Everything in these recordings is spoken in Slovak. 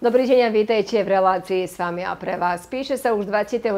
Dobrý deň a vítajte v relácii s vami a pre vás. Píše sa už 27.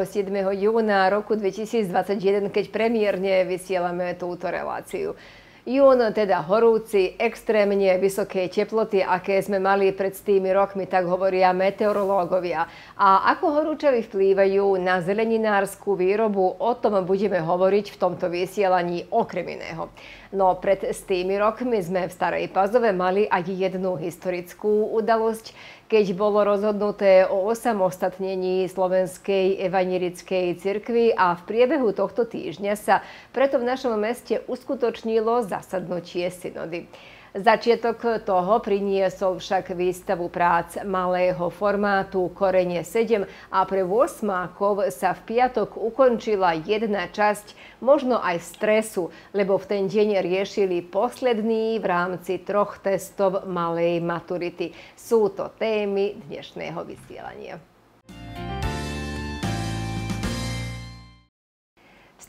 júna roku 2021, keď premiérne vysielame túto reláciu. Jún teda horúci, extrémne vysoké teploty, aké sme mali pred tými rokmi, tak hovoria meteorológovia. A ako horúčavy vplývajú na zeleninárskú výrobu, o tom budeme hovoriť v tomto vysielaní okrem iného. No pred tými rokmi sme v Starej Pazove mali aj jednu historickú udalosť, keď bolo rozhodnuté o osamostatnení Slovenskej evanerickej cirkvi a v priebehu tohto týždňa sa preto v našom meste uskutočnilo zasadnutie synody. Začiatok toho priniesol však výstavu prác malého formátu Korene 7 a pre 8 sa v piatok ukončila jedna časť, možno aj stresu, lebo v ten deň riešili posledný v rámci troch testov malej maturity. Sú to témy dnešného vysielania.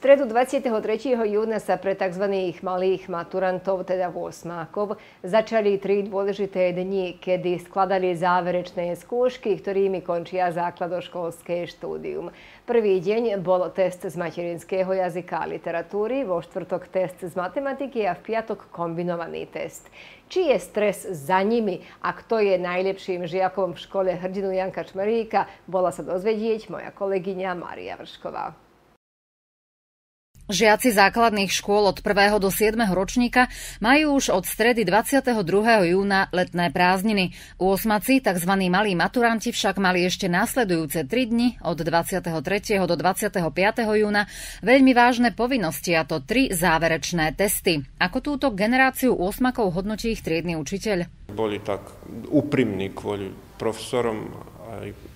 Stredu 23. júna sa pre tzv. malých maturantov, teda 8 začali tri dôležité dni, kedy skladali záverečné skúšky, ktorými končia základoškolské štúdium. Prvý deň bol test z materinského jazyka a literatúry, vo štvrtok test z matematiky a v piatok kombinovaný test. Či je stres za nimi a kto je najlepším žiakom v škole hrdinu Janka Čmeríka, bola sa dozvedieť moja kolegyňa Maria Vršková. Žiaci základných škôl od 1. do 7. ročníka majú už od stredy 22. júna letné prázdniny. U osmaci, tzv. malí maturanti, však mali ešte následujúce 3 dni od 23. do 25. júna veľmi vážne povinnosti, a to tri záverečné testy. Ako túto generáciu osmakov hodnotí ich triedny učiteľ? Boli tak úprimní kvôli profesorom aj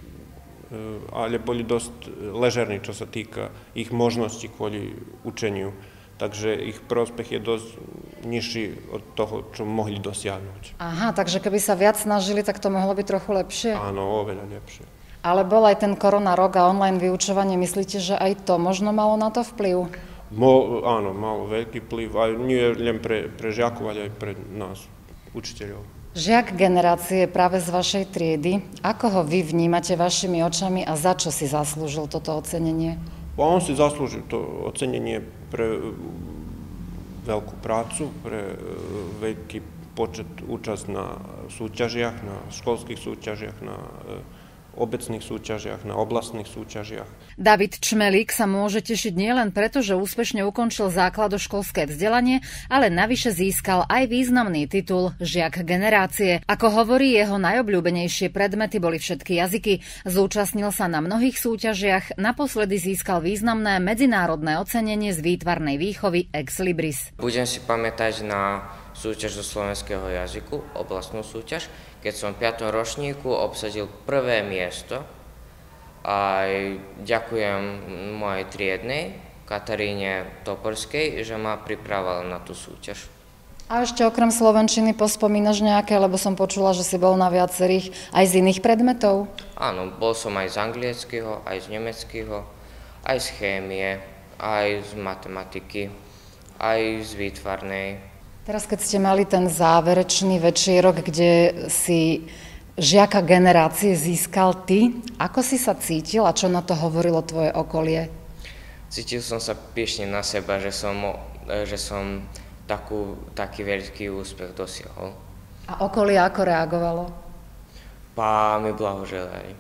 ale boli dosť ležerní, čo sa týka ich možností kvôli učeniu. Takže ich prospech je dosť nižší od toho, čo mohli dosiahnuť. Aha, takže keby sa viac snažili, tak to mohlo byť trochu lepšie? Áno, oveľa lepšie. Ale bol aj ten korona rok a online vyučovanie. Myslíte, že aj to možno malo na to vplyv? Mo, áno, malo veľký vplyv. Aj nie len pre, pre žiakov, ale aj pre nás, učiteľov. Žiak generácie práve z vašej triedy, ako ho vy vnímate vašimi očami a za čo si zaslúžil toto ocenenie? On si zaslúžil to ocenenie pre e, veľkú prácu, pre e, veľký počet účasť na súťažiach, na školských súťažiach, na e, obecných súťažiach, na oblastných súťažiach. David Čmelík sa môže tešiť nielen preto, že úspešne ukončil základoškolské vzdelanie, ale navyše získal aj významný titul Žiak generácie. Ako hovorí, jeho najobľúbenejšie predmety boli všetky jazyky. Zúčastnil sa na mnohých súťažiach, naposledy získal významné medzinárodné ocenenie z výtvarnej výchovy Ex Libris. Budem si pamätať na súťaž zo slovenského jazyku, oblastnú súťaž, keď som v 5. ročníku obsadil prvé miesto. A ďakujem mojej triednej, Kataríne Toporskej, že ma pripravovala na tú súťaž. A ešte okrem slovenčiny pospomínaš nejaké, lebo som počula, že si bol na viacerých aj z iných predmetov? Áno, bol som aj z anglického, aj z nemeckého, aj z chémie, aj z matematiky, aj z výtvarnej, Teraz, keď ste mali ten záverečný večierok, kde si žiaka generácie získal ty, ako si sa cítil a čo na to hovorilo tvoje okolie? Cítil som sa piešne na seba, že som, že som takú, taký veľký úspech dosiahol. A okolie ako reagovalo? Pá mi blahoželali.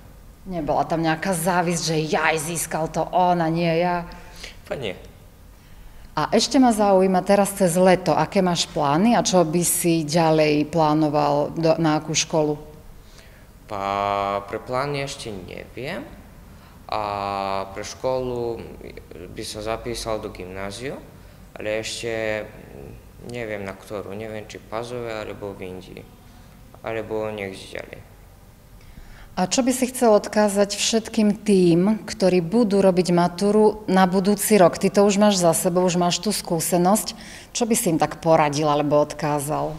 Nebola tam nejaká závisť, že ja získal to on a nie ja? Pa nie. A ešte ma zaujíma teraz cez leto, aké máš plány a čo by si ďalej plánoval, do, na akú školu? Pa, pre plány ešte neviem. A pre školu by som zapísal do gymnáziu, ale ešte neviem na ktorú, neviem či Pazove alebo v Indii, alebo niekde ďalej. A čo by si chcel odkázať všetkým tým, ktorí budú robiť maturu na budúci rok? Ty to už máš za sebou, už máš tú skúsenosť. Čo by si im tak poradil alebo odkázal?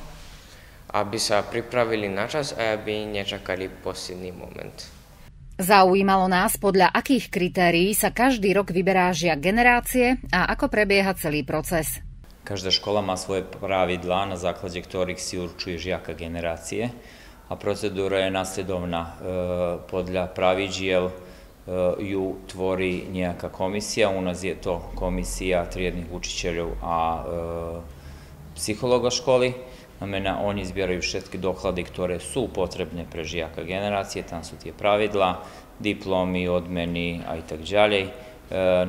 Aby sa pripravili na čas a aby nečakali posledný moment. Zaujímalo nás, podľa akých kritérií sa každý rok vyberá žiak generácie a ako prebieha celý proces. Každá škola má svoje pravidlá, na základe ktorých si určuje žiaka generácie a procedura je nasljedovna. E, podlja praviđijel e, ju tvori njaka komisija, u nas je to komisija trijednih učitelja, a e, psihologa školy. Znamená, oni zbieraju všetky doklady, ktoré sú potrebne pre žijaka generacije, tam su tije pravidla, diplomi, odmeni, a i tak ďalej.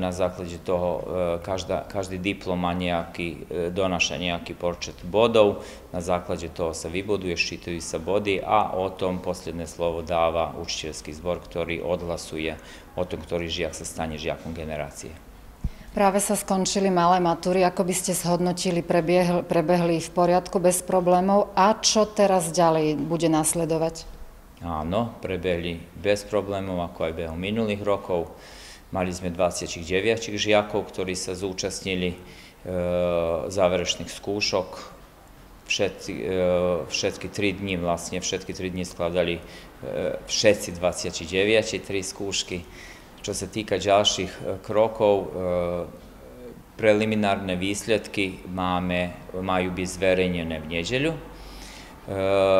Na základe toho každá, každý diplom má nejaký, donaša nejaký počet bodov, na základe toho sa vyboduje, ščitujú sa body a o tom posljedné slovo dáva učiteľský zbor, ktorý odhlasuje o tom, ktorý žiak sa stane žiakom generácie. Práve sa skončili malé matúry, ako by ste zhodnotili, prebehli, prebehli v poriadku bez problémov a čo teraz ďalej bude nasledovať? Áno, prebehli bez problémov, ako aj behom minulých rokov. Mali sme 29 žiakov, ktorí sa zúčastnili e, záverečných skúšok. Všetci, e, všetky tri dni, vlastne všetky tri dni skladali e, všetci 29, tri skúšky. Čo sa týka ďalších e, krokov, e, preliminárne výsledky máme, majú byť zverejnené v nedeľu. E,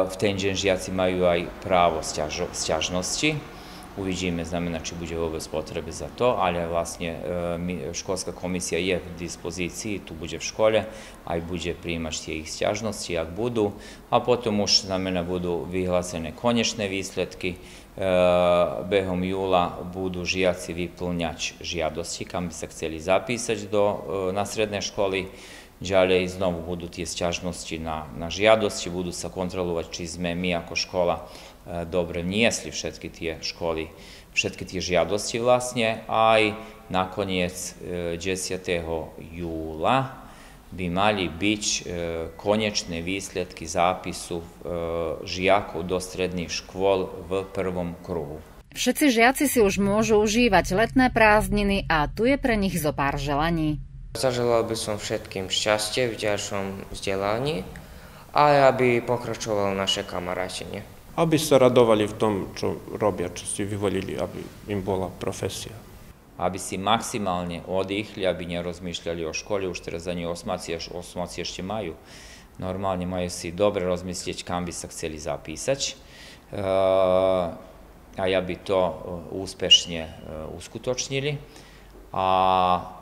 v ten deň žiaci majú aj právo sťažnosti uvidíme, znamená, či bude vôbec potrebe za to, ale vlastne e, školská komisia je v dispozícii, tu bude v škole, aj bude príjmať tie ich stiažnosti, ak budú, a potom už, znamená, budú vyhlásené konečné výsledky, e, behom júla budú žiaci vyplňať žiadosti, kam by sa chceli zapísať do, e, na sredné školy, Ďalej znovu budú tie sťažnosti na, na žiadosti, budú sa kontrolovať, či sme my ako škola E, dobre niesli všetky tie školy, všetky tie žiadosti vlastne, aj nakoniec 10. E, júla by mali byť e, konečné výsledky zápisu žiakov do stredných škôl v prvom kruhu. Všetci žiaci si už môžu užívať letné prázdniny a tu je pre nich zo pár želaní. Zaželal by som všetkým šťastie v ďalšom vzdelaní a aby pokračoval naše kamarátenie aby sa radovali v tom, čo robia, čo si vyvolili, aby im bola profesija. Aby si maksimalne odihli, aby nerozmišljali o školi, už teraz za njih osmaci, osmaci ešte majú. Normalne majú si dobre rozmislieť, kam by sa chceli zapísať. A ja by to úspešne uskutočnili. A,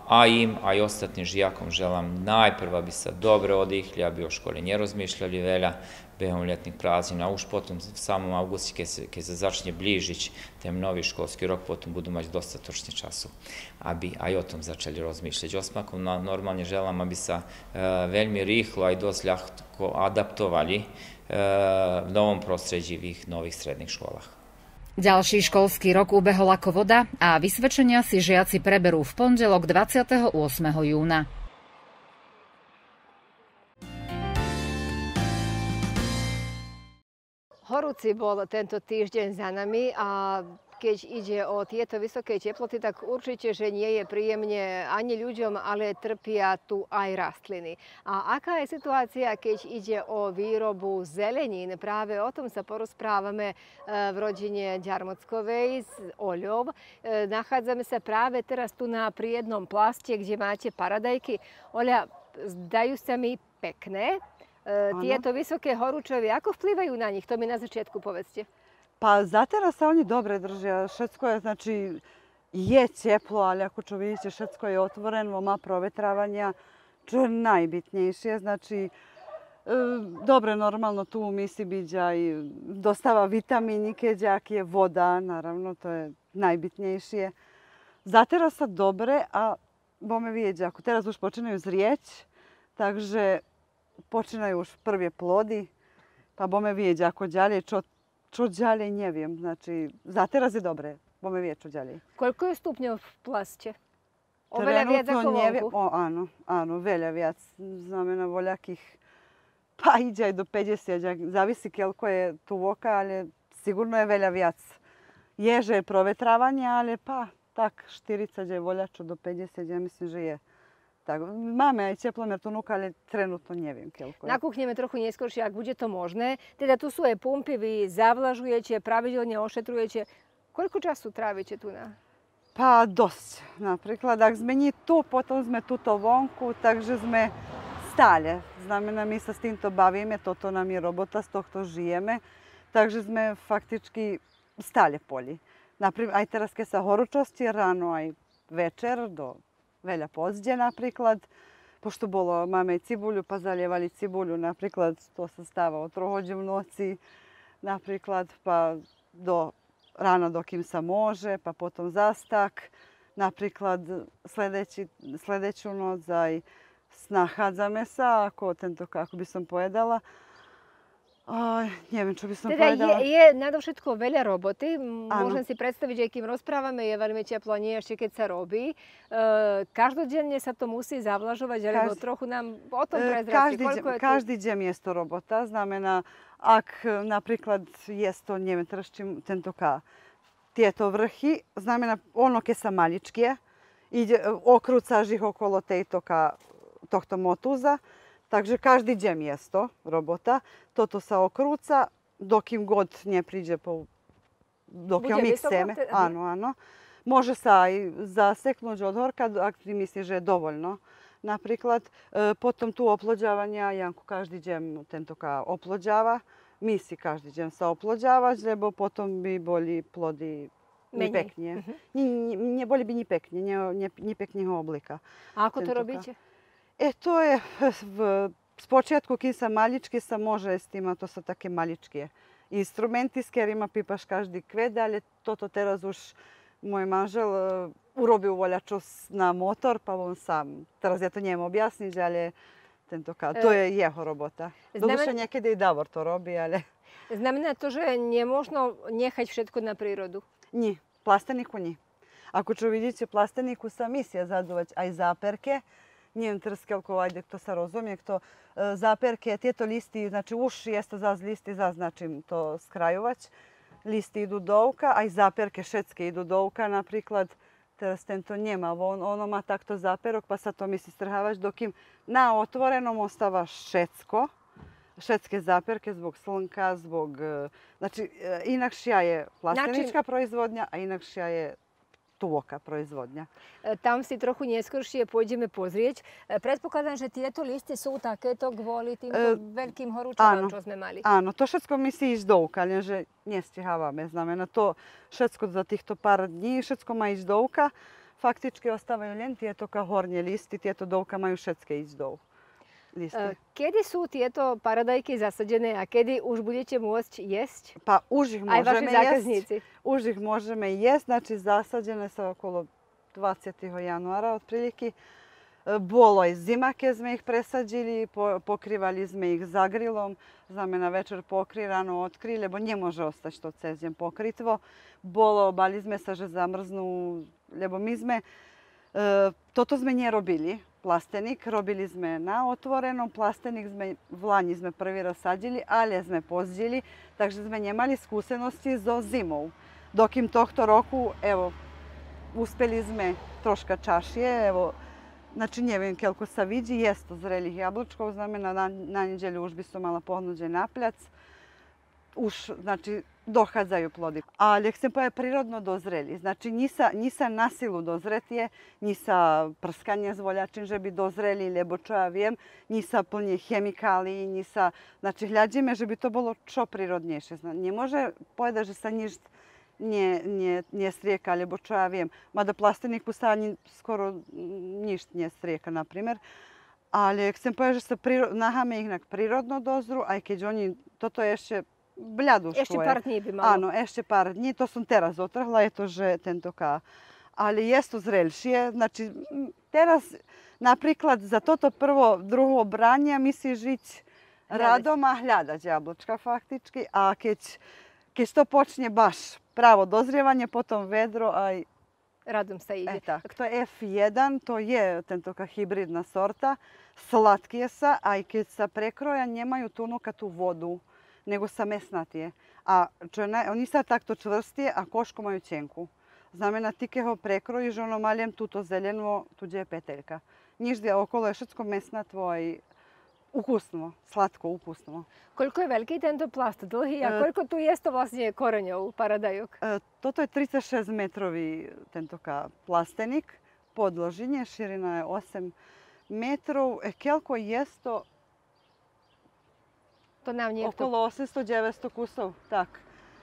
a im, aj ostatným žiakom želám najprv, aby sa dobre odihli, aby o škole nerozmišljali veľa, behom ljetnih praznina, už potom v samom augusti, keď se, keď se začne blížiť ten nový školský rok, potom budu mať dostatočne času, aby aj o tom začali rozmýšľať. Osmakom no, normálne želám, aby sa e, veľmi rýchlo aj dosť ľahko adaptovali e, v novom prostredí v ich nových stredných školách. Ďalší školský rok ubehol ako voda a vysvedčenia si žiaci preberú v pondelok 28. júna. Horúci bol tento týždeň za nami a keď ide o tieto vysoké teploty, tak určite, že nie je príjemne ani ľuďom, ale trpia tu aj rastliny. A aká je situácia, keď ide o výrobu zelenín? Práve o tom sa porozprávame e, v rodine Ďarmockovej z Oľov. E, nachádzame sa práve teraz tu na pri jednom plaste, kde máte paradajky. Oľa, zdajú sa mi pekné, E, tieto vysoké horúčovy, ako vplyvajú na nich? To mi na začiatku povedzte. Pa za teraz sa oni dobre držia. Všetko je, znači, je teplo, ali ako čo vidite, všetko je otvoreno, má provetravanja, čo je najbitnejšie. Znači, e, dobre, normalno tu misi byť aj dostava vitaminike, ak je voda, naravno, to je najbitnejšie. Za teraz sa dobre, a bome vidieť, ako teraz už počínajú zrieť, takže počinaju už prve plodi, pa bome vijeđa ako djalje, čo, čo djalje njevijem, znači zateraz je dobre, bome vije čo djalje. Koliko je stupnjev plasće? Ovelja vijeđa ko njevi... O, ano, ano, velja vijac, znamena voljakih, pa iđa i do 50, zavisi kjelko je tu voka, ali sigurno je velja vijac. Ježe je provetravanje, ali pa, tak, štirica je voljačo do 50, ja mislim, že je. Tak, máme aj teplomer tunúk, ale trenutno neviem, koľko. Nakúchneme trochu neskôršie, ak bude to možné. Teda tu sú aj pumpy, vy zavlažujete, pravidelne ošetrujete. Koľko času trávite tu na? Pa dosť. Napríklad, ak sme nie tu, potom sme tuto vonku, takže sme stále. Znamená, my sa s týmto bavíme, toto nám je robota, z tohto žijeme. takže sme faktički stale polji. Naprimjer, aj teraz keď sa horúčosti rano aj večer do velja pozđe, na priklad, pošto bolo mame i cibulju, pa zaljevali cibulju, na priklad, to sam stavao trohođe u noci, na priklad, pa do rana dok im sa može, pa potom zastak, na priklad, sljedeći, sljedeću noć za snahat za mesa, ako tento kako bi sam pojedala, Aj, neviem, čo by som teda povedala. je, je nadovšetko veľa roboty. Áno. Môžem si predstaviť, že kým rozprávame, je veľmi teplo, nie ešte keď sa robí. E, každodenne sa to musí zavlažovať, alebo Každ... trochu nám o tom e, prezrasti. Každý, Koľko je každý deň je to robota. Znamená, ak napríklad je to, neviem teraz čím, tento ka, tieto vrchy, znamená ono keď sa maličkie, ide, okrúcaš ich okolo tejto ka, tohto motuza, Takže každý deň je to robota. Toto sa okrúca, dokým god priđe po... Dok mi chceme. Te... Áno, áno. Može sa aj zaseknúť od horka, ak ti myslíš, že je dovoljno. Napríklad, e, potom tu oplođavanja, Janku každý deň tento ka oplođava. My si každý deň sa oplođavať, lebo potom by boli plody ni pekne. Uh -huh. ni, ni, ni, boli by ni ni, ni pekného oblika. A ako to robíte? E, to je v, z počiatku, kým sa maličky sa môže s tým, a to sú také maličké instrumenty, s ktorými pípaš každý kvet, ale toto teraz už môj manžel uh, urobil voľačo na motor, pa on sám. Teraz ja to neviem objasniť, ale tento to je jeho robota. Doduše niekedy i Davor to robí, ale... Znamená to, že nemôžno nechať všetko na prírodu? Nie, plasteniku nie. Ako čo vidíte, plasteniku sa misia zaduvať aj záperke, neviem teraz koľko ajde, kto sa rozumie, kto e, záperke, tieto listy, znači už jeste zaz listy, zaznačím to skrajovať. Listy idú dovka, aj záperke všetky idú dovka, napríklad teraz tento nemá, on, ono má takto záperok, pa sa to misli strhávaš, dokým na otvorenom ostáva všetko, všetké záperke zbog slnka, zbog... E, znači, e, inakšia je plastenička znači... proizvodnja, a inakšia je tôka proizvodňa. E, tam si trochu neskôršie pôjdeme pozrieť. E, predpokladám, že tieto listy sú takéto kvôli týmto e, veľkým horúčavám, čo sme mali. Áno, to všetko my si ísť do uka, lenže nestihávame. Znamená to všetko za týchto pár dní, všetko má ísť do uka. Faktički ostávajú len tieto hornie listy, tieto dovka majú všetké ísť do listy. Kedy sú tieto paradajky zasadené a kedy už budete môcť jesť? Pa už ich Aj môžeme jesť. Už ich môžeme jesť, znači zasadené sa okolo 20. januára otprilike. Bolo aj zima, keď sme ich presadili, pokrývali sme ich zagrilom, znamená večer pokri, ráno otkri, lebo nemôže ostať to cez deň pokrytvo. Bolo, bali sme sa, že zamrznú, lebo my sme, toto sme nerobili, plastenik, robili sme na otvorenom, plastenik sme vlanji sme prvi rasadili, ali sme pozdjeli, takže sme njemali skusenosti za zimov. Dok im tohto roku, evo, uspeli sme troška čašije, evo, znači nje vidim kjelko sa vidi, jesto zrelih jabločkov, znamena na, na, na njeđelju už bi su mala pohnuđe na pljac, už, znači, dochádzajú plody. Ale chcem povedať, prirodno dozreli. Znači, ni sa, ni sa na silu dozretie, ni sa prskanie s voľačím, že by dozreli, lebo čo ja viem, ni sa plne chemikálií, ni sa... Znači, hľadíme, že by to bolo čo prirodnejšie. Nemôže povedať, že sa nič nie, nie, nie lebo čo ja viem. Mada plasteniku sa ani skoro nič nie strieka, na chcem povedať, že sa priro... naháme ich na prirodno dozru, aj keď oni, toto je ešte bľadušku Ešte pár dní by malo. Áno, ešte pár dní. To som teraz otrhla, je to, že tento ká. Ale je to zrelšie. Znači, teraz napríklad za toto prvo, drugo branja misli žiť radom a hľadať jablčka faktički. A keď, keď to počne baš pravo dozrievanie, potom vedro aj radom sa ide. E, tak. To je F1, to je tento hybridna sorta. Slatkie sa, aj keď sa prekroja, nemajú tu tú vodu nego sa mesnatije. A čo je, oni sa takto čvrstije, a košku majú tenku. Znamená, ty keď ho prekrojíš, ono maljem tuto zeleno, tu je peteljka. Niždje okolo je všetko mesnatvo i ukusno, slatko, ukusno. Koľko je veľký tento plast, dlhý a e, koľko tu je to vlastne koreňov, paradajok? E, toto je 36 metrový tento plastenik, podložine, širina je 8 metrov. E, je to To nám niekto... Okolo 800-900 kusov, tak.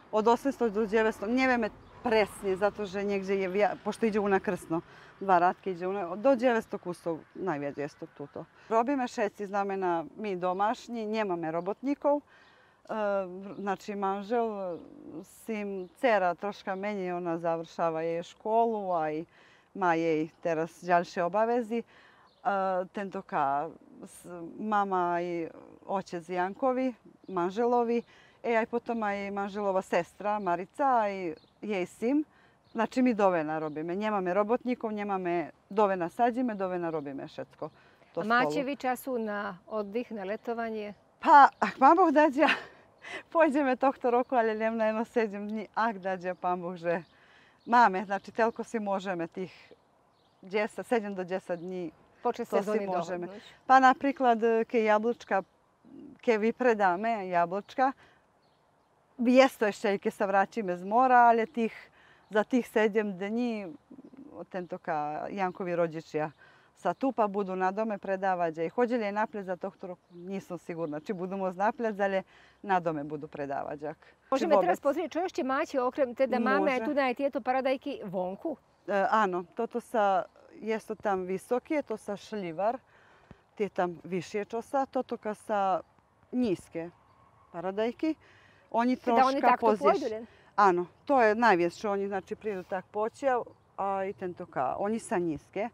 Od 800 do 900, nevieme presne, zato že niekde je, pošto ide na krsno, dva radke ide una, do 900 kusov najviac je to tuto. Robíme šeci, znamená mi domašnji, nemame robotnikov, Znači, manžel sim cera troška meni, ona završava je školu, a ma jej teraz ďalšie obavezi. Tento ka mama i očec Jankovi, manželovi, e aj potom aj manželova sestra Marica i jej sim. Znači mi dovena robíme. Nemáme robotníkov, nemáme dovena sadíme, dovena robíme všetko. To A máte vy času na oddych, na letovanie? Pa, ak mám Boh dať, ja Pôjdeme tohto roku, ale len na jedno 7 dní. Ak dađe pán Boh, že máme, znači telko si môžeme tých 10, 7 do 10 dní Počas to si môžeme. Dohodnúť. Pa napríklad, keď jablčka, keď vypredáme jablčka, je to ešte, keď sa vrátime z mora, ale tých, za tých 7 dní tento Jankovi rodičia sa tu pa budu na dome predávať aj chodili aj napred za tohto roku. Nisam sigurna, či budú môcť napred, ale na dome budú predávať. Ak. Môžeme teraz pozrieť, čo ešte máte, okrem teda máme aj tu aj tieto paradajky vonku? E, áno, toto sa, jesu tam visoke, to sa šljivar, te tam više čosa, to toka sa niske paradajki. Oni troška poziš. Da oni tako Ano, to je najvješće, oni znači prijedu tak poće, a i ten toka, oni sa niske.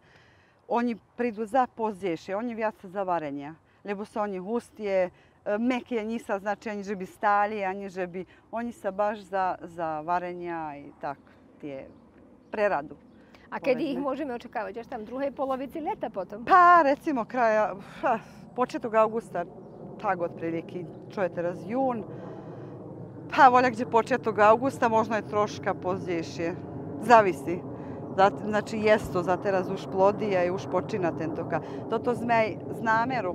Oni pridu za pozješe, oni vjace za varenja. Lebo se oni hustije, e, meke njisa, znači oni že bi stali, oni že bi, oni sa baš za, za varenja i tak, tije, preradu. A kad ih možemo očekavati? Još tam druge polovici leta potom? Pa, recimo, kraja, pa, početog augusta, tako otprilike, čujete raz jun, pa volja gdje početog augusta, možda je troška pozdješje. Zavisi. Znači, jesto za teraz už plodija i už počina tentoka. Toto sme aj z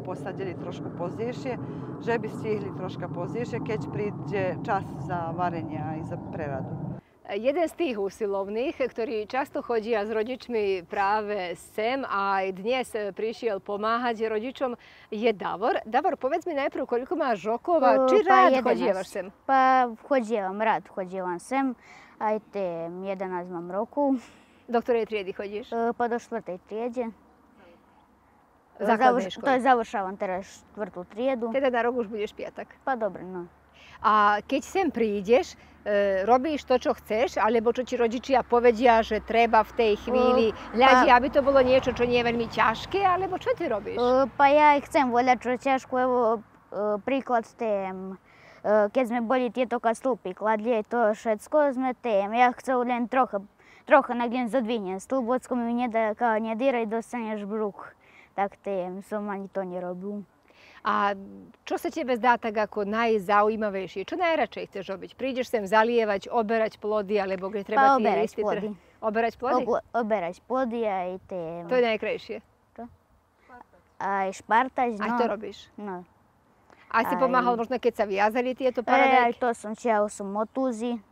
posadili trošku pozdješje, že bi stihli troška pozdješje, keď priđe čas za varenje i za preradu. Jeden z tých úsilovných, ktorý často chodia s rodičmi práve sem a aj dnes prišiel pomáhať rodičom, je Davor. Davor, povedz mi najprv, koľko máš rokov a či rád chodievaš sem? Pa chodievam, rád chodievam sem. Aj te 11 mám roku. Do ktorej triedy chodíš? Po do štvrtej triede. Základnej školy. To je završávam teraz štvrtú triedu. Teda na rok už budeš piatak. Pa dobre, no. A keď sem prídeš, e, robíš to, čo chceš, alebo čo ti rodičia povedia, že treba v tej chvíli uh, aby to bolo niečo, čo nie je veľmi ťažké, alebo čo ty robíš? Uh, pa ja chcem voľať čo ťažké, uh, e, príklad tém. Uh, e, keď sme boli tieto kastúpy, kladli to všetko, sme tém. Ja chcel len trocha, trocha na glien zadvihnem. Stĺbockom mi nedaká nedýraj, dostaneš bruch. Tak tém som ani to nerobil. A čo sa tebe zdá tak ako najzaujímavejšie? Čo najradšej chceš robiť? Prídeš sem zalievať, oberať plody, alebo kde treba pa, tie listy... Plody. Oberať plody? Ob, oberať plody aj tie... To je najkrajšie. To? Aj špartať, no. Aj to robíš? No. A si aj... pomáhal možno, keď sa viazali tieto paradajky? Aj to som čial som motúzy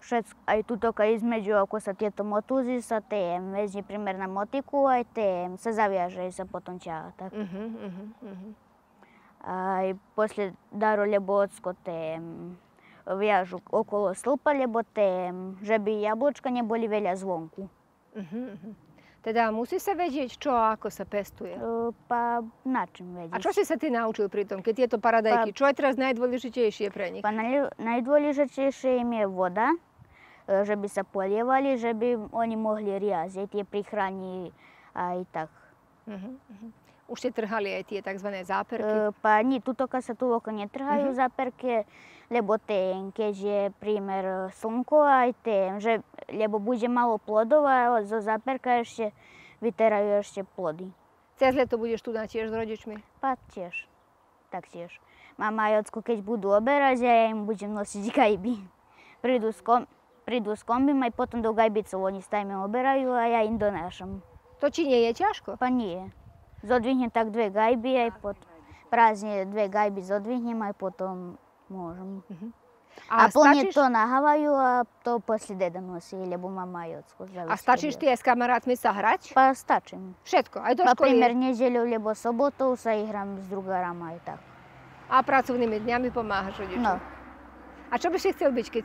všetko, aj tuto između ako sa tieto motuzi sa te vezni primjer na motiku, aj te sa zaviaže sa potom čava. Tak. Uh -huh, uh -huh. Aj poslije daro ljebocko te viažu okolo stĺpa, lebo te, že by jablčka neboli veľa zvonku. Uh -huh, uh -huh. Teda musí sa vedieť, čo a ako sa pestuje. Uh, pa na čím vedieť. A čo si sa ty naučil pri tom, keď tieto paradajky? Pa, čo je teraz najdôležitejšie pre nich? Pa najdôležitejšie im je voda, že by sa polievali, že by oni mohli riazať tie prichrani aj tak. Uh-huh, uh-huh. Už ste trhali aj tie tzv. záperky? E, pa nie, tuto sa tu oko netrhajú uh-huh. záperky, lebo ten, keď je prímer slnko aj ten, že, lebo bude malo plodov a zo záperka ešte vyterajú ešte plody. Cez leto budeš tu tiež s rodičmi? Pa tiež, tak tiež. Mama aj ocko, keď budú oberať, ja im budem nosiť gajby. Prídu s kom prídu s kombim aj potom do gajbicu oni s tajmi oberajú a ja im donášam. To či nie je ťažko? Pa nie. Zodvihnem tak dve gajby aj potom prázdne dve gajby zodvihnem aj potom môžem. Uh-huh. A, a plne stačíš... to nahávajú a to posle deda nosí, lebo mama aj ocko. A stačíš ty aj s kamarátmi sa hrať? Pa stačím. Všetko, aj do školy? Pa primer nedeľu, lebo sobotu sa ihrám s drugarama aj tak. A pracovnými dňami pomáhaš rodičom? No. A čo by si chcel byť, keď,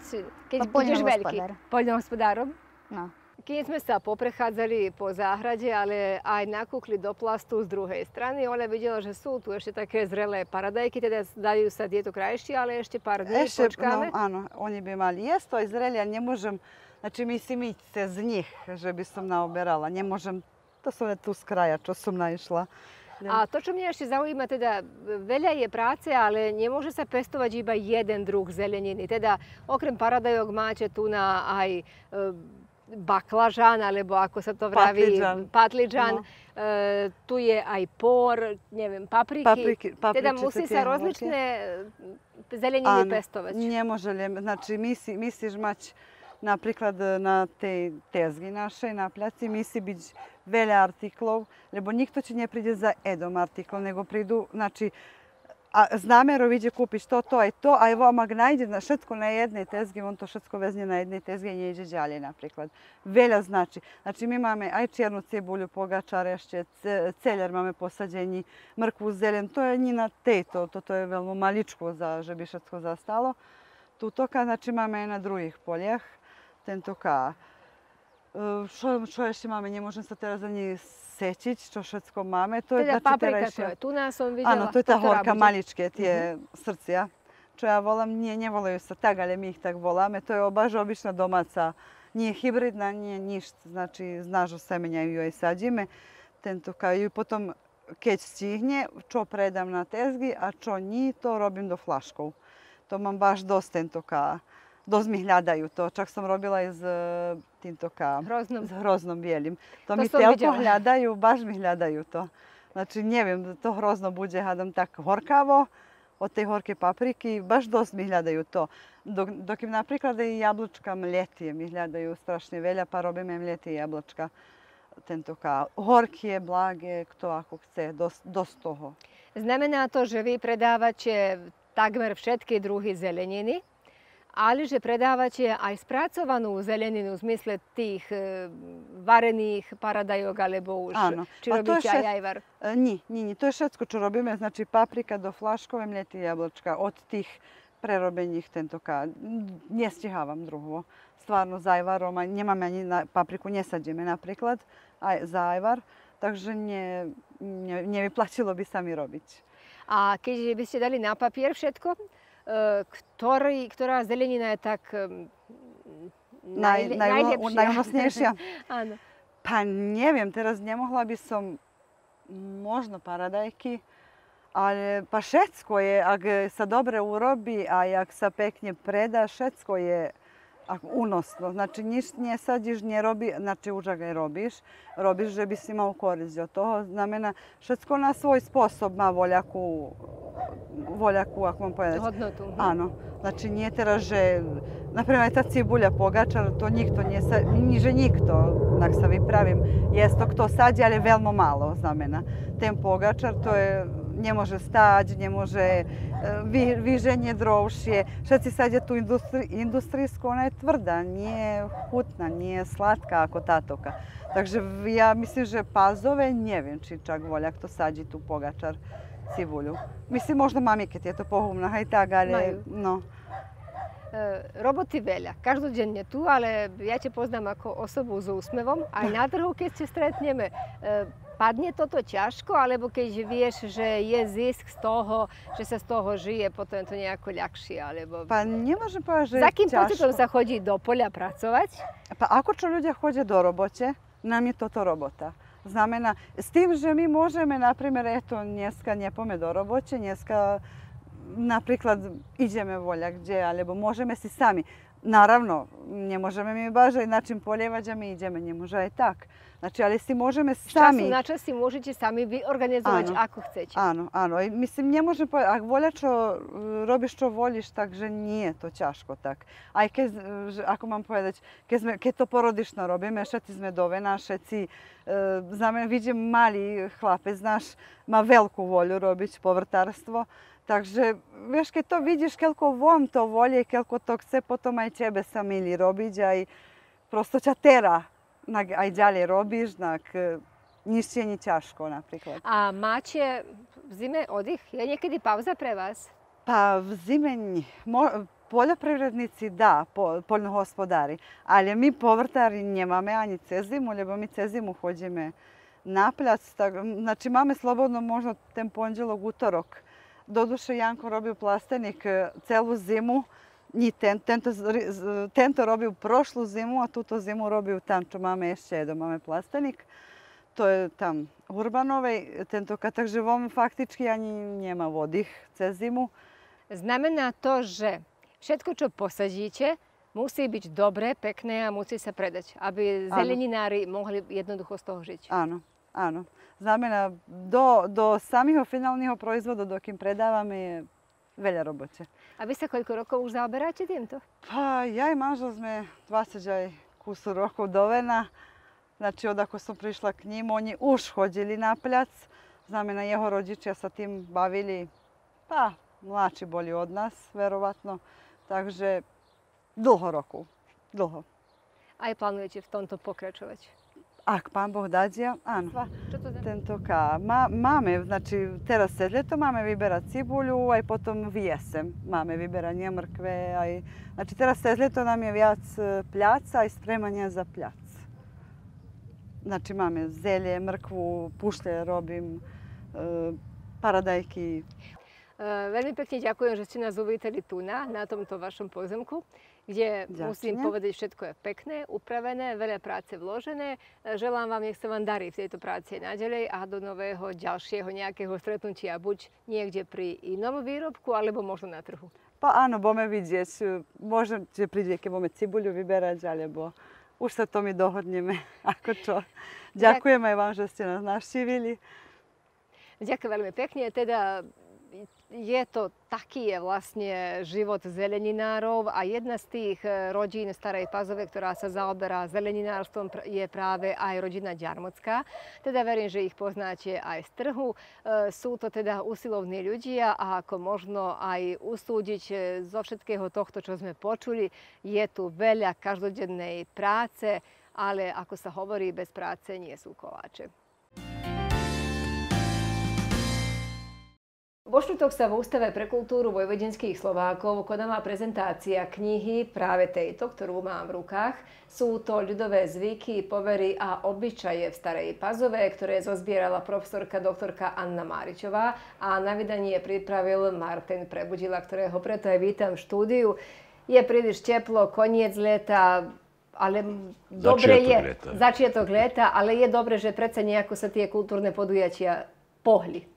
keď No, budeš veľký? poľnohospodár. Poľnohospodárom? No. Keď sme sa poprechádzali po záhrade, ale aj nakúkli do plastu z druhej strany, Ola videla, že sú tu ešte také zrelé paradajky, teda dajú sa tieto krajšie, ale ešte pár dní Ešte, počkáme. no, áno, oni by mali jesť, to je zreli, ja nemôžem, znači myslím ísť cez nich, že by som naoberala, nemôžem, to som tu z kraja, čo som naišla. A to, čo mňa ešte zaujíma, teda veľa je práce, ale nemôže sa pestovať iba jeden druh zeleniny. Teda okrem paradajok máte tu na aj e, baklažan, alebo ako sa to vraví, Patličan. patličan. No. E, tu je aj por, neviem, papriky. Papriky, teda papričice musí tie sa rozličné e, zeleniny pestovať. Nemôže, znači misi, misliš mať napríklad na tej tezgi našej, na placi, misi byť veľa artiklov, lebo nikto ti ne príde za jedom artiklom, nego prídu, znači, a znamero viđe kupiš to, to je to, a evo mag najde na šetku na jedne tezge, on to šetko veznje na jedne tezge i njeđe djalje, na. Velja znači. Znači mi imame aj černu cebulju, pogača, rešće, celjar imame posađenji, mrkvu zelen, to je njina te, to, to, to je veoma maličko za žebišetsko zastalo. Tu toka, znači imame na drugih poljeh, ten toka. E, Čo, čo ešte máme, nemôžem sa teraz ani sečiť, čo všetko máme. To Teda znači, paprika terajšia- to je. Tu nás som videla. Áno, to je tá horka, bude? maličké, tie srdcia. Čo ja volám, nie, nevolajú sa tak, ale my ich tak voláme. To je baš obična domaca, nie hybridna, nie ništa. Znači, z nášho semenja ju aj sadíme. Tento kaju potom, keď stihne, čo predam na tezgi, a čo ni, to robím do flaškov. To mám baš dosť tento ka, dosť mi hľadajú to. Čak som robila aj s e, týmto ka, Hroznom. s hroznom bijelim. To, To mi telko videla. hľadajú, baš mi hľadajú to. Znači, neviem, to hrozno bude, hádam, tak horkavo od tej horke papriky, baš dosť mi hľadajú to. Dok, dok im napríklad aj jablčka mljetie mi hľadajú strašne veľa, pa robíme mljetie jablčka. Tento ka, horkie, blage, kto ako chce, dosť, dosť toho. Znamená to, že vy predávate takmer všetky druhy zeleniny, ali že predávate aj spracovanú zeleninu v zmysle tých e, varených paradajok alebo už Áno. či A robíte šet... aj ajvar? E, nie, nie, nie, to je všetko, čo robíme, znači paprika do flaškove, mleti jablčka od tých prerobenih tentoka. Ne stihavam drugo. Stvarno za ajvarom, nemam ja na papriku, ne sađeme aj za ajvar, takže nje, nje, nje bi plaćilo bi sami. A keď by ste dali na papier všetko, ktorý, ktorá zelenina je tak Naj, naj, najlepšia? najúnosnejšia. Áno. Pa neviem, teraz nemohla by som možno paradajky, ale pa všetko je, ak sa dobre urobí a ak sa pekne preda, všetko je unosno. Znači nič ne sadiš, ne robi, znači robiš, robiš že by si imao korist od toho. Znamena, všetko na svoj sposob má voľakú, voľakú, ako mám povedať. Hodnotu. Áno, znači nije teraz, že, napríklad tá cibulja pogačar, to nikto nie sa, ni že nikto, nak sa vypravim, jest to kto sadí, ale veľmi málo znamená. Ten pogačar, to je, nemôže stať, nemôže e, vy, vyženie drovšie. Všetci sadia tú industri, industrijsku, ona je tvrdá, nie chutná, nie je sladká ako tátoka. Takže ja myslím, že pazove, neviem, či čak voľa kto sadí tu pogačar cibulju. Mislim, možda mami keď je to pohumna, aj tak, ale Majú. no. E, roboty veľa, každodenne tu, ale ja ťa poznám ako osobu s úsmevom. Aj na trhu, keď sa stretneme, e, padne toto ťažko, alebo keď vieš, že je zisk z toho, že sa z toho žije, potom je to nejako ľahšie, alebo... Pa ne môžem povedať, že Za ťažko. pocitom sa chodí do poľa pracovať? Pa ako čo ľudia chodia do robote, nam je toto robota. Znamená, s tým, že my môžeme, napríklad, eto, dneska nepome do robote, dneska napríklad ideme voľa kde, alebo môžeme si sami. Naravno, ne možeme mi baš aj način poljevať a mi ideme, ne može tak. Znači, ali si môžeme Z času sami. na čas si môžete sami vyorganizovať, Áno. ako chcete. Áno, áno. I myslím, nemôžem povedať, ak voľa čo e, robíš, čo volíš, takže nie je to ťažko tak. Aj keď, e, ako mám povedať, keď, sme, keď to porodično robíme, všetci sme dovena, všetci, e, znamená, vidím, malý chlapec náš má veľkú voľu robiť povrtárstvo, Takže, vieš, keď to vidíš, koľko von to volje, koľko to chce, potom aj tebe sa milí robiť, aj prosto ťa tera, aj ďalej robíš, nak, e, nižšie ni ťažko napríklad. A máte v zime oddych? Je niekedy pauza pre vás? Pa v zime poljoprivrednici da, po, poljnohospodari, ali mi povrtari nemame ani cez zimu, lebo mi cez zimu hodíme na plac. Tak, znači máme slobodno možno ten pondelok, utorok. Doduše Janko robil plastenik celú zimu, ni ten, tento, tento robil prošlu zimu, a túto zimu robil tam, čo máme ešte jedno, máme plastenik. To je tam Urbanovej, tentoka, takže on faktički ani nema vodih cez zimu. Znamená to, že všetko, čo posadíte, musí byť dobré, pekné a musí sa predať, aby zeleninári mohli jednoducho z toho žiť. Áno, áno. Znamená, do, do samého finálneho proizvodu, dokým predávame, je veľa robote. A vy sa koľko rokov už zaoberáte týmto? Pa, ja i manžel sme 20 aj kusu rokov do Vena. Znači, od ako som prišla k njim, oni už hodili na plac. Znamená, jeho rodičia sa tým bavili, pa, mladší boli od nás, verovatno. Takže dlho rokov, dlho. Aj plánujete v tomto pokračovať? Ak, pan boh dađija, ano. Ten to znači? ka. Ma, mame, znači, teraz se ljeto, mame vibera cibulju, a i potom vijesem. Mame vibera njemrkve, a i... Znači, teraz se ljeto nam je vjac e, pljaca i spremanje za pljac. Znači, mame zelje, mrkvu, pušlje robim, e, paradajki. E, Veli pekni, djakujem, že ste nas uvitali tu na, na tomto vašom pozemku. Kde Ďakujem. musím povedať, všetko je pekné, upravené, veľa práce vložené. Želám vám, nech sa vám darí v tejto práci naďalej a do nového ďalšieho nejakého stretnutia, buď niekde pri inom výrobku, alebo možno na trhu. Pa áno, budeme vidieť. Možno, že príde, keď budeme cibuľu vyberať, alebo už sa to my dohodneme, ako čo. Ďakujem aj vám, že ste nás navštívili. Ďakujem veľmi pekne. Teda je to taký je vlastne život zeleninárov a jedna z tých e, rodín Starej Pazove, ktorá sa zaoberá zeleninárstvom, je práve aj rodina Ďarmocká. Teda verím, že ich poznáte aj z trhu. E, sú to teda usilovní ľudia a ako možno aj usúdiť e, zo všetkého tohto, čo sme počuli, je tu veľa každodennej práce, ale ako sa hovorí, bez práce nie sú koláče. Vo štvrtok sa v Ústave pre kultúru vojvodenských Slovákov konala prezentácia knihy práve tejto, ktorú mám v rukách. Sú to ľudové zvyky, povery a obyčaje v Starej Pazove, ktoré zozbierala profesorka doktorka Anna Máričová a na vydanie pripravil Martin Prebudila, ktorého preto aj vítam v štúdiu. Je príliš teplo, koniec leta, ale dobre je leta. začiatok leta, ale je dobre, že predsa nejako sa tie kultúrne podujatia pohli.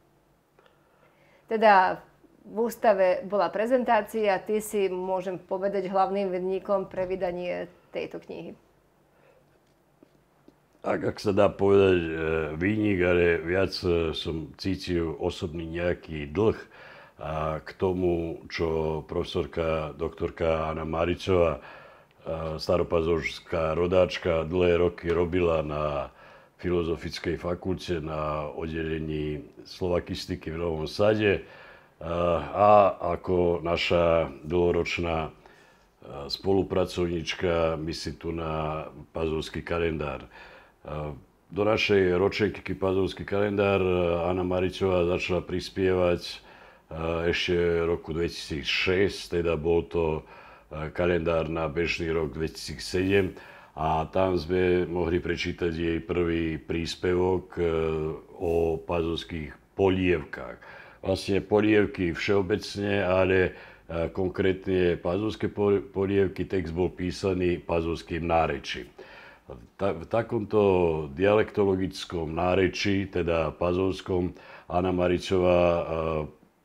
Teda v ústave bola prezentácia, ty si, môžem povedať, hlavným vedníkom pre vydanie tejto knihy. Tak, ak sa dá povedať e, výnik, ale viac e, som cítil osobný nejaký dlh a k tomu, čo profesorka doktorka Anna Maricová, e, staropazovská rodáčka, dlhé roky robila na Filozofickej fakulte na oddelení slovakistiky v Novom Sade a ako naša dlhoročná spolupracovníčka si tu na Pazovský kalendár. Do našej ročenky Pazovský kalendár Anna Maričová začala prispievať ešte roku 2006, teda bol to kalendár na bežný rok 2007 a tam sme mohli prečítať jej prvý príspevok e, o pazovských polievkách. Vlastne polievky všeobecne, ale e, konkrétne pazovské polievky, text bol písaný pazovským nárečím. V takomto dialektologickom náreči, teda pazovskom, Anna Maričová e,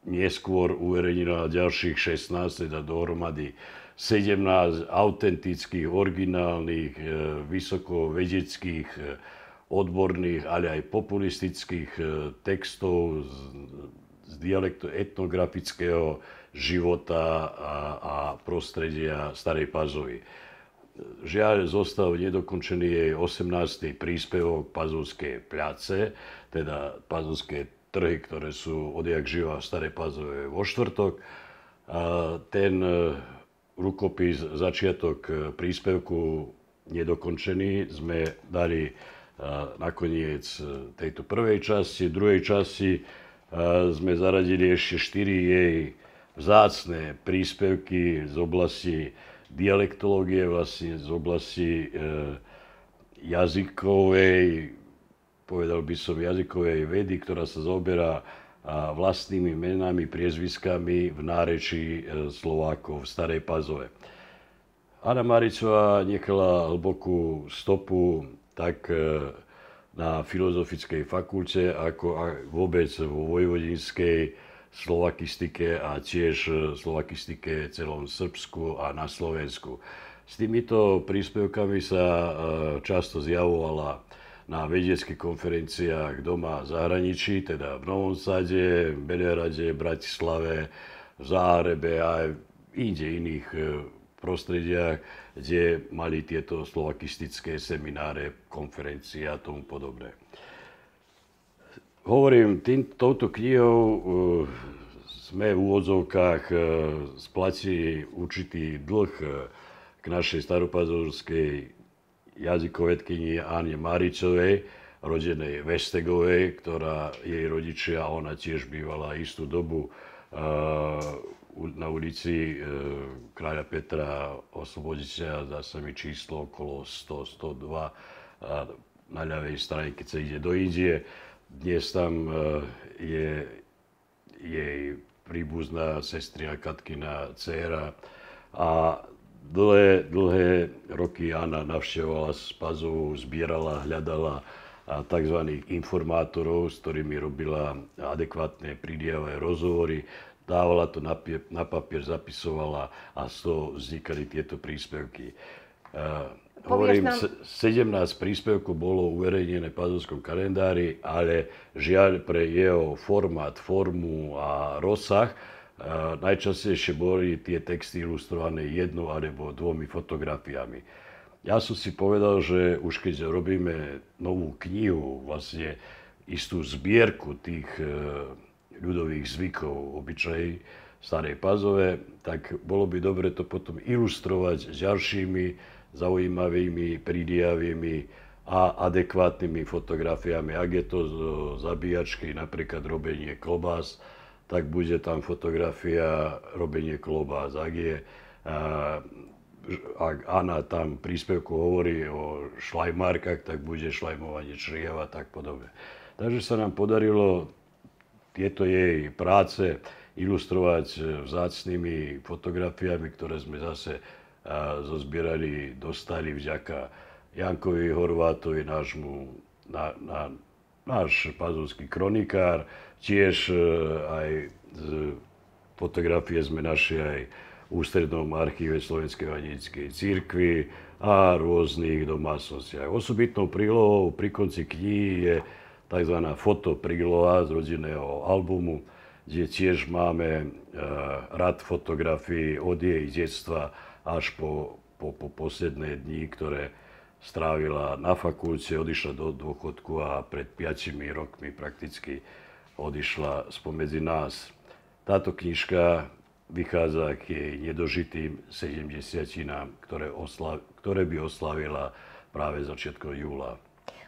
neskôr uverejnila ďalších 16, teda dohromady 17 autentických, originálnych, e, vysokovedeckých, e, odborných, ale aj populistických e, textov z, z dialektu etnografického života a, a prostredia Starej Pazovy. Žiaľ, zostal nedokončený jej 18. príspevok Pazovskej pľace, teda pazovské trhy, ktoré sú odjak živa v Starej Pazove vo štvrtok. A ten rukopis, začiatok e, príspevku nedokončený sme dali nakoniec tejto prvej časti. Druhej časti sme zaradili ešte štyri jej vzácné príspevky z oblasti dialektológie, vlastne z oblasti jazykovej, povedal by som jazykovej vedy, ktorá sa zaoberá vlastnými menami, priezviskami v nárečí e, Slovákov v Starej Pazove. Anna Maricová nechala hlbokú stopu tak e, na Filozofickej fakulte, ako vôbec vo vojvodinskej slovakistike a tiež e, slovakistike celom Srbsku a na Slovensku. S týmito príspevkami sa často zjavovala na vedeckých konferenciách doma v zahraničí, teda v Novom Sade, Benerade, Bratislave, v Záhrebe a aj inde iných e, prostrediach, kde mali tieto slovakistické semináre, konferencie a tomu podobné. Hovorím, tým, touto knihou uh, sme v úvodzovkách uh, splatili určitý dlh uh, k našej staropazorskej jazykovedkyni Anne Maricovej, rodenej Vestegovej, ktorá jej rodičia, ona tiež bývala istú dobu na ulici e, kráľa Petra Osloboditeľa, dá sa mi číslo okolo 100, 102 na ľavej strane, keď sa ide do Indie. Dnes tam e, je jej príbuzná sestrina Katkina dcéra a Dlhé, dlhé roky Anna navštevovala Spazovu, zbierala, hľadala tzv. informátorov, s ktorými robila adekvátne prídiavé rozhovory, dávala to na, na papier, zapisovala a z toho vznikali tieto príspevky. Uh, hovorím, nám... 17 príspevkov bolo uverejnené v Pazovskom kalendári, ale žiaľ pre jeho formát, formu a rozsah najčastejšie boli tie texty ilustrované jednou alebo dvomi fotografiami. Ja som si povedal, že už keď robíme novú knihu, vlastne istú zbierku tých e, ľudových zvykov, obyčají Starej Pazove, tak bolo by dobre to potom ilustrovať s ďalšími zaujímavými, prídiavými a adekvátnymi fotografiami. Ak je to z zabíjačky, napríklad robenie klobás, tak bude tam fotografia robenie klobás. Ak je ak Anna tam príspevku hovorí o šlajmárkach, tak bude šlajmovanie čriev a tak podobne. Takže sa nám podarilo tieto jej práce ilustrovať vzácnými fotografiami, ktoré sme zase zozbierali, dostali vďaka Jankovi Horvátovi, nášmu, na, na, náš pazovský kronikár, Tiež e, aj fotografie sme našli aj v ústrednom archíve Slovenskej evangelickej církvy a rôznych domácnostiach. Osobitnou prílohou pri konci knihy je tzv. fotopríloha z rodinného albumu, kde tiež máme e, rad fotografií od jej detstva až po, po, po posledné dni, ktoré strávila na fakulte, odišla do dôchodku a pred 5 rokmi prakticky odišla spomedzi nás. Táto knižka vychádza k jej nedožitým 70 ktoré, oslav, ktoré by oslavila práve začiatkom júla.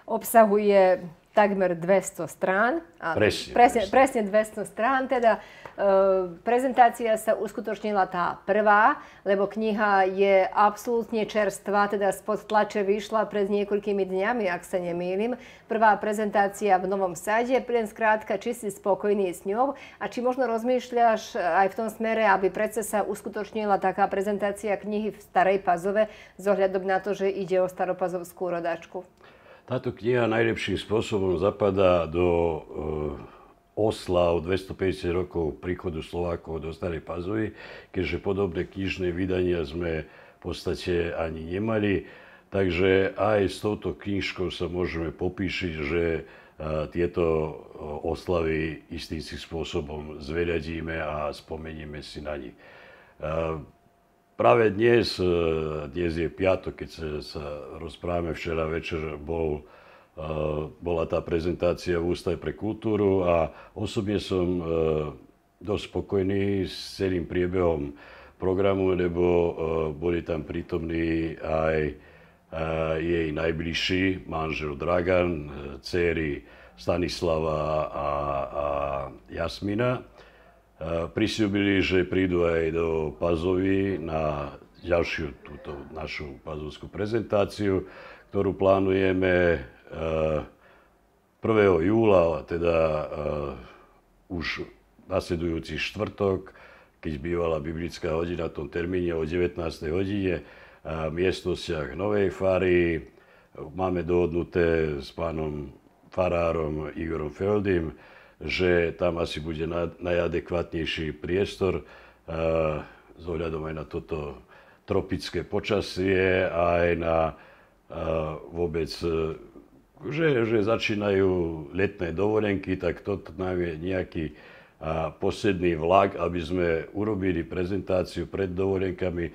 Obsahuje takmer 200 strán. Presne, presne, presne 200 strán. Teda e, prezentácia sa uskutočnila tá prvá, lebo kniha je absolútne čerstvá, teda spod tlače vyšla pred niekoľkými dňami, ak sa nemýlim. Prvá prezentácia v Novom Sade, len skrátka, či si spokojný s ňou a či možno rozmýšľaš aj v tom smere, aby predsa sa uskutočnila taká prezentácia knihy v Starej Pazove s ohľadom na to, že ide o staropazovskú rodačku. Táto kniha najlepším spôsobom zapadá do e, oslav 250 rokov príchodu Slovákov do Starej Pazovy, keďže podobné knižné vydania sme v podstate ani nemali. Takže aj s touto knižkou sa môžeme popíšiť, že e, tieto e, oslavy istým spôsobom zveľadíme a spomenieme si na nich. Práve dnes, e, dnes je piatok, keď sa, sa rozprávame, včera večer bol, e, bola tá prezentácia v Ústave pre kultúru a osobne som e, dosť spokojný s celým priebehom programu, lebo boli tam prítomní aj jej najbližší manžel Dragan, céry Stanislava a, a Jasmina. Prisúbili, že prídu aj do Pazovy na ďalšiu túto našu pazovskú prezentáciu, ktorú plánujeme 1. júla, teda už nasledujúci štvrtok, keď bývala biblická hodina v tom termíne o 19. hodine v miestnostiach Novej Fary. Máme dohodnuté s pánom farárom Igorom Feldim, že tam asi bude najadekvátnejší priestor s ohľadom aj na toto tropické počasie, aj na vôbec že, že začínajú letné dovolenky, tak toto nám je nejaký posledný vlak, aby sme urobili prezentáciu pred dovolenkami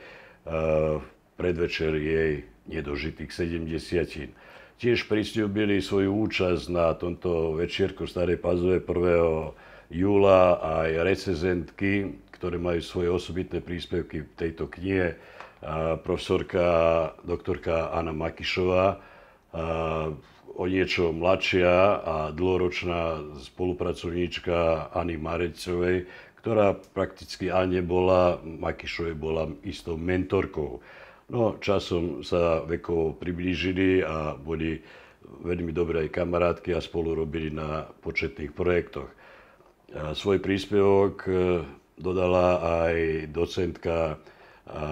predvečer jej nedožitých 70. Tiež pristúbili svoju účasť na tomto večierku Starej Pazove 1. júla aj recezentky, ktoré majú svoje osobitné príspevky v tejto knihe. Profesorka doktorka Anna Makišová, o niečo mladšia a dlhoročná spolupracovníčka Ani Marecovej, ktorá prakticky ani nebola, Makišovej bola istou mentorkou. No, časom sa vekovo priblížili a boli veľmi dobré aj kamarátky a spolu robili na početných projektoch. A svoj príspevok e, dodala aj docentka, a,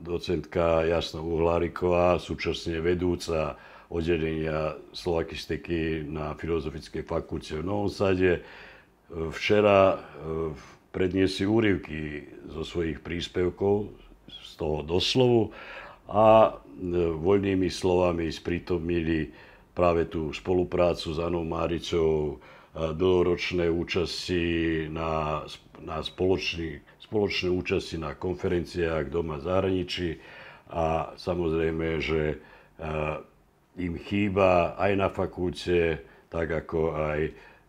docentka Jasna Uhláriková, súčasne vedúca oddelenia slovakistiky na Filozofickej fakulte v Novom Sade. Včera e, predniesli úryvky zo svojich príspevkov, toho doslovu a e, voľnými slovami sprítomnili práve tú spoluprácu s Anou Máricou, dlhoročné účasti na, na spoločný, spoločné účasti na konferenciách doma zahraničí a samozrejme, že e, im chýba aj na fakulte, tak ako aj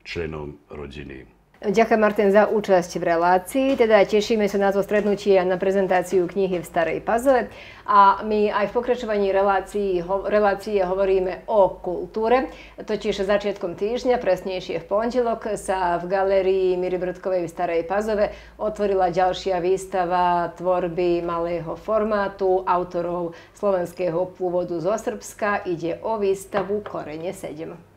členom rodiny. Ďakujem Martin za účasť v relácii. Teda tešíme sa na to stretnutie a na prezentáciu knihy v Starej Pazle. A my aj v pokračovaní relácií, ho, relácie hovoríme o kultúre. Totiž začiatkom týždňa, presnejšie v pondelok, sa v galérii Miry Brodkovej v Starej Pazove otvorila ďalšia výstava tvorby malého formátu autorov slovenského pôvodu zo Srbska. Ide o výstavu Korene 7.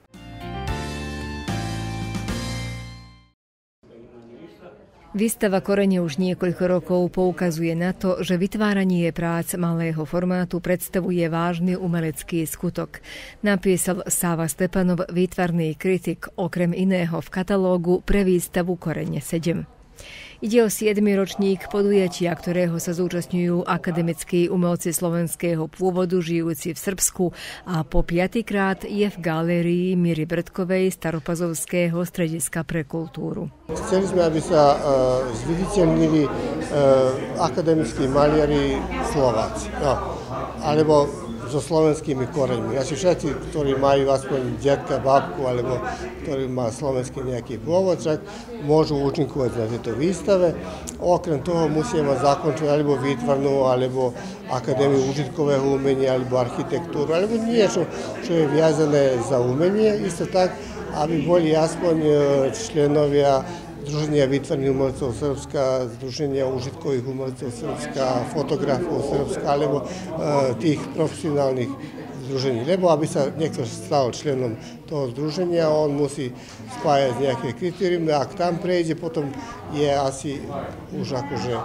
Výstava Korene už niekoľko rokov poukazuje na to, že vytváranie prác malého formátu predstavuje vážny umelecký skutok. Napísal Sáva Stepanov, výtvarný kritik, okrem iného v katalógu pre výstavu Korene 7. Ide o 7. ročník podujatia, ktorého sa zúčastňujú akademickí umelci slovenského pôvodu žijúci v Srbsku a po piatýkrát je v galérii Miry Brdkovej Staropazovského strediska pre kultúru. Chceli sme, aby sa uh, zviditeľnili uh, akademickí maliari Slováci. No, alebo so slovenskými koreňmi. se všetci, ktorí majú aspoň detka, babku, alebo ktorí má slovenský nejaký povočak, však môžu účinkovať na tejto výstave. Okrem toho musia zakončiť alebo výtvarnú, alebo akadémiu užitkového umenia, alebo architektúru, alebo niečo, čo je viazané za umenie. Isto tak, aby boli aspoň e, členovia Združenia výtvarných umelcov Srbska, Združenia užitkových umelcov Srbska, fotografov Srbska, alebo e, tých profesionálnych združení. Lebo aby sa niekto stal členom toho združenia, on musí spájať nejaké kritérium, a ak tam prejde, potom je asi už akože e,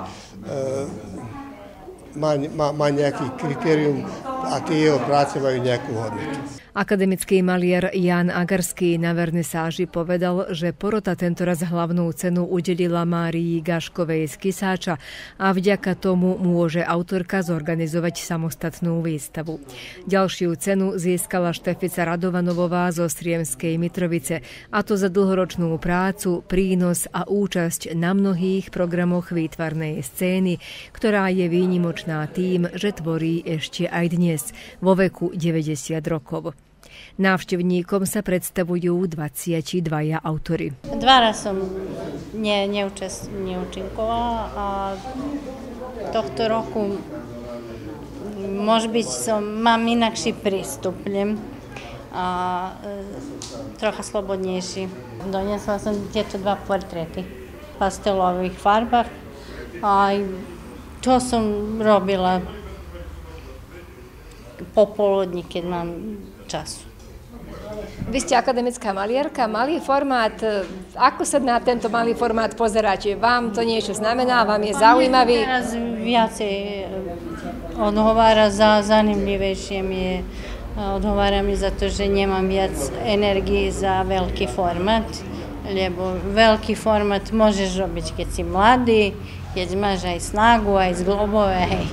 má, má, má nejaký kritérium a tie jeho práce majú nejakú hodnotu. Akademický maliar Jan Agarský na vernisáži povedal, že porota tentoraz hlavnú cenu udelila Márii Gaškovej z Kisáča a vďaka tomu môže autorka zorganizovať samostatnú výstavu. Ďalšiu cenu získala Štefica Radovanovová zo Striemskej Mitrovice a to za dlhoročnú prácu, prínos a účasť na mnohých programoch výtvarnej scény, ktorá je výnimočná tým, že tvorí ešte aj dnes, vo veku 90 rokov. Návštevníkom sa predstavujú 22 autory. Dva raz som ne, neúčast, neúčinkovala a tohto roku Može byť som, mám inakší prístup, nem? a e, trocha slobodnejší. Doniesla som tieto dva portréty v pastelových farbách a to som robila popoludní, keď mám času. Vy ste akademická maliarka, malý formát. Ako sa na tento malý formát pozeráte? Vám to niečo znamená? Vám je zaujímavý? Teraz viacej eh, odhovára za zanimljivejšie mi je odhovára mi za to, že nemám viac energii za veľký format, lebo veľký format môžeš robiť, keď si mladý, keď máš aj snagu, aj zglobové, aj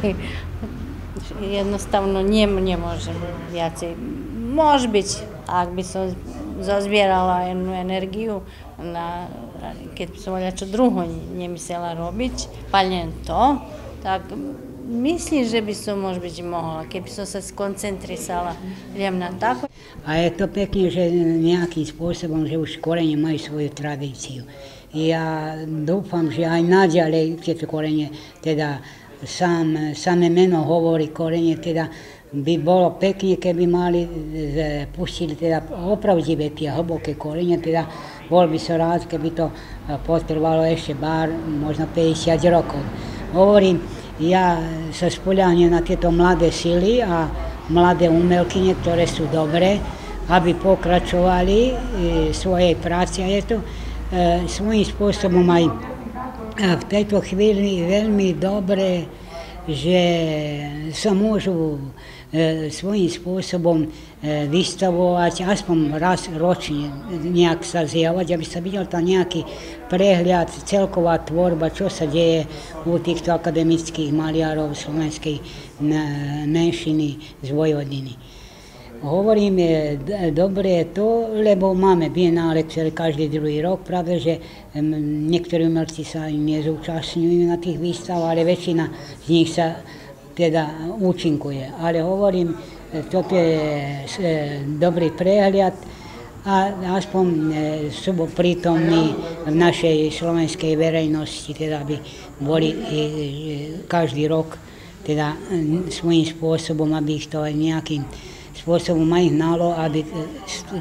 jednostavno nemôžem viacej. Môže byť, ak by som zazbierala jednu energiu, na, keď som čo druho nemyslela robiť, pa to, tak myslím, že by som možno byť mohla, keby som sa skoncentrisala len na tako. A je to pekne, že nejakým spôsobom, že už korene majú svoju tradíciu. Ja dúfam, že aj naďalej tieto korene, teda sám, samé meno hovorí korene, teda by bolo pekne, keby mali, pustili teda opravdivé tie hlboké korene, teda bol by som rád, keby to potrvalo ešte bar možno 50 rokov. Hovorím, ja sa spoľahnem na tieto mladé sily a mladé umelkyne, ktoré sú dobré, aby pokračovali e, svojej práci. A je to e, svojím spôsobom aj v tejto chvíli veľmi dobré, že sa môžu E, svojím spôsobom e, vystavovať, aspoň raz ročne nejak sa zjavať, aby sa videl tam nejaký prehľad, celková tvorba, čo sa deje u týchto akademických maliarov slovenskej menšiny z Vojvodiny. Hovorím, je dobre to, lebo máme bienále každý druhý rok, práve že niektorí umelci sa nezúčastňujú na tých výstav, ale väčšina z nich sa teda účinkuje. Ale hovorím, toto je dobrý prehľad a aspoň e, sú prítomní v našej slovenskej verejnosti, teda by boli každý rok teda svojím spôsobom, aby ich to nejakým spôsobom aj hnalo, aby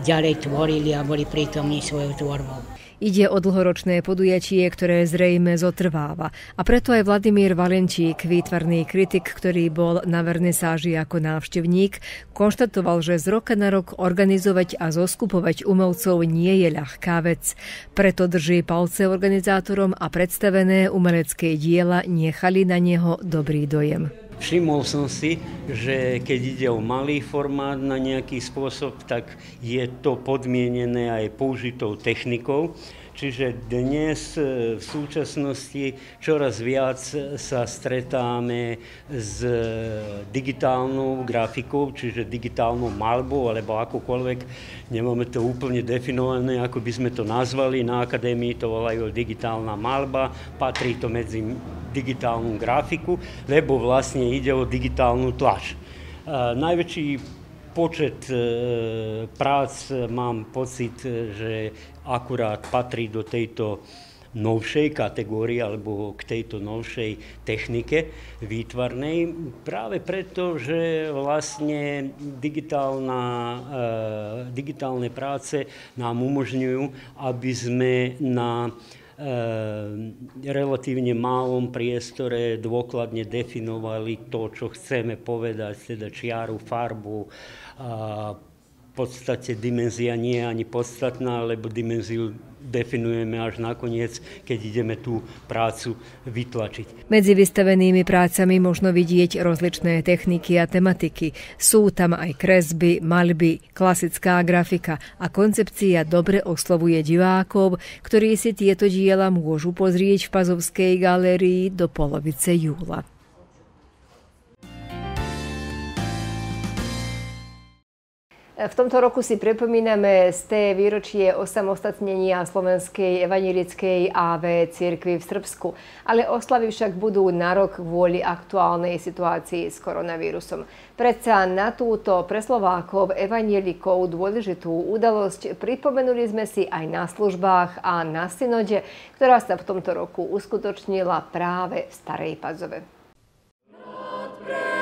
ďalej tvorili a boli prítomní svojou tvorbou. Ide o dlhoročné podujatie, ktoré zrejme zotrváva. A preto aj Vladimír Valenčík, výtvarný kritik, ktorý bol na vernesáži ako návštevník, konštatoval, že z roka na rok organizovať a zoskupovať umelcov nie je ľahká vec. Preto drží palce organizátorom a predstavené umelecké diela nechali na neho dobrý dojem. Všimol som si, že keď ide o malý formát na nejaký spôsob, tak je to podmienené aj použitou technikou. Čiže dnes e, v súčasnosti čoraz viac sa stretáme s digitálnou grafikou, čiže digitálnou malbou, alebo akokoľvek. Nemáme to úplne definované, ako by sme to nazvali. Na akadémii to volajú digitálna malba, patrí to medzi digitálnu grafiku, lebo vlastne ide o digitálnu tlač. Najväčší počet e, prác mám pocit, že akurát patrí do tejto novšej kategórie alebo k tejto novšej technike výtvarnej. Práve preto, že vlastne e, digitálne práce nám umožňujú, aby sme na relatívne malom priestore dôkladne definovali to, čo chceme povedať, teda čiaru, farbu. A v podstate dimenzia nie je ani podstatná, lebo dimenziu definujeme až nakoniec, keď ideme tú prácu vytlačiť. Medzi vystavenými prácami možno vidieť rozličné techniky a tematiky. Sú tam aj kresby, malby, klasická grafika a koncepcia dobre oslovuje divákov, ktorí si tieto diela môžu pozrieť v Pazovskej galérii do polovice júla. V tomto roku si pripomíname z té výročie osamostatnenia Slovenskej evanilickej AV cirkvi v Srbsku, ale oslavy však budú na rok kvôli aktuálnej situácii s koronavírusom. Predsa na túto pre Slovákov evanielikov dôležitú udalosť pripomenuli sme si aj na službách a na synode, ktorá sa v tomto roku uskutočnila práve v Starej Pazove. Nad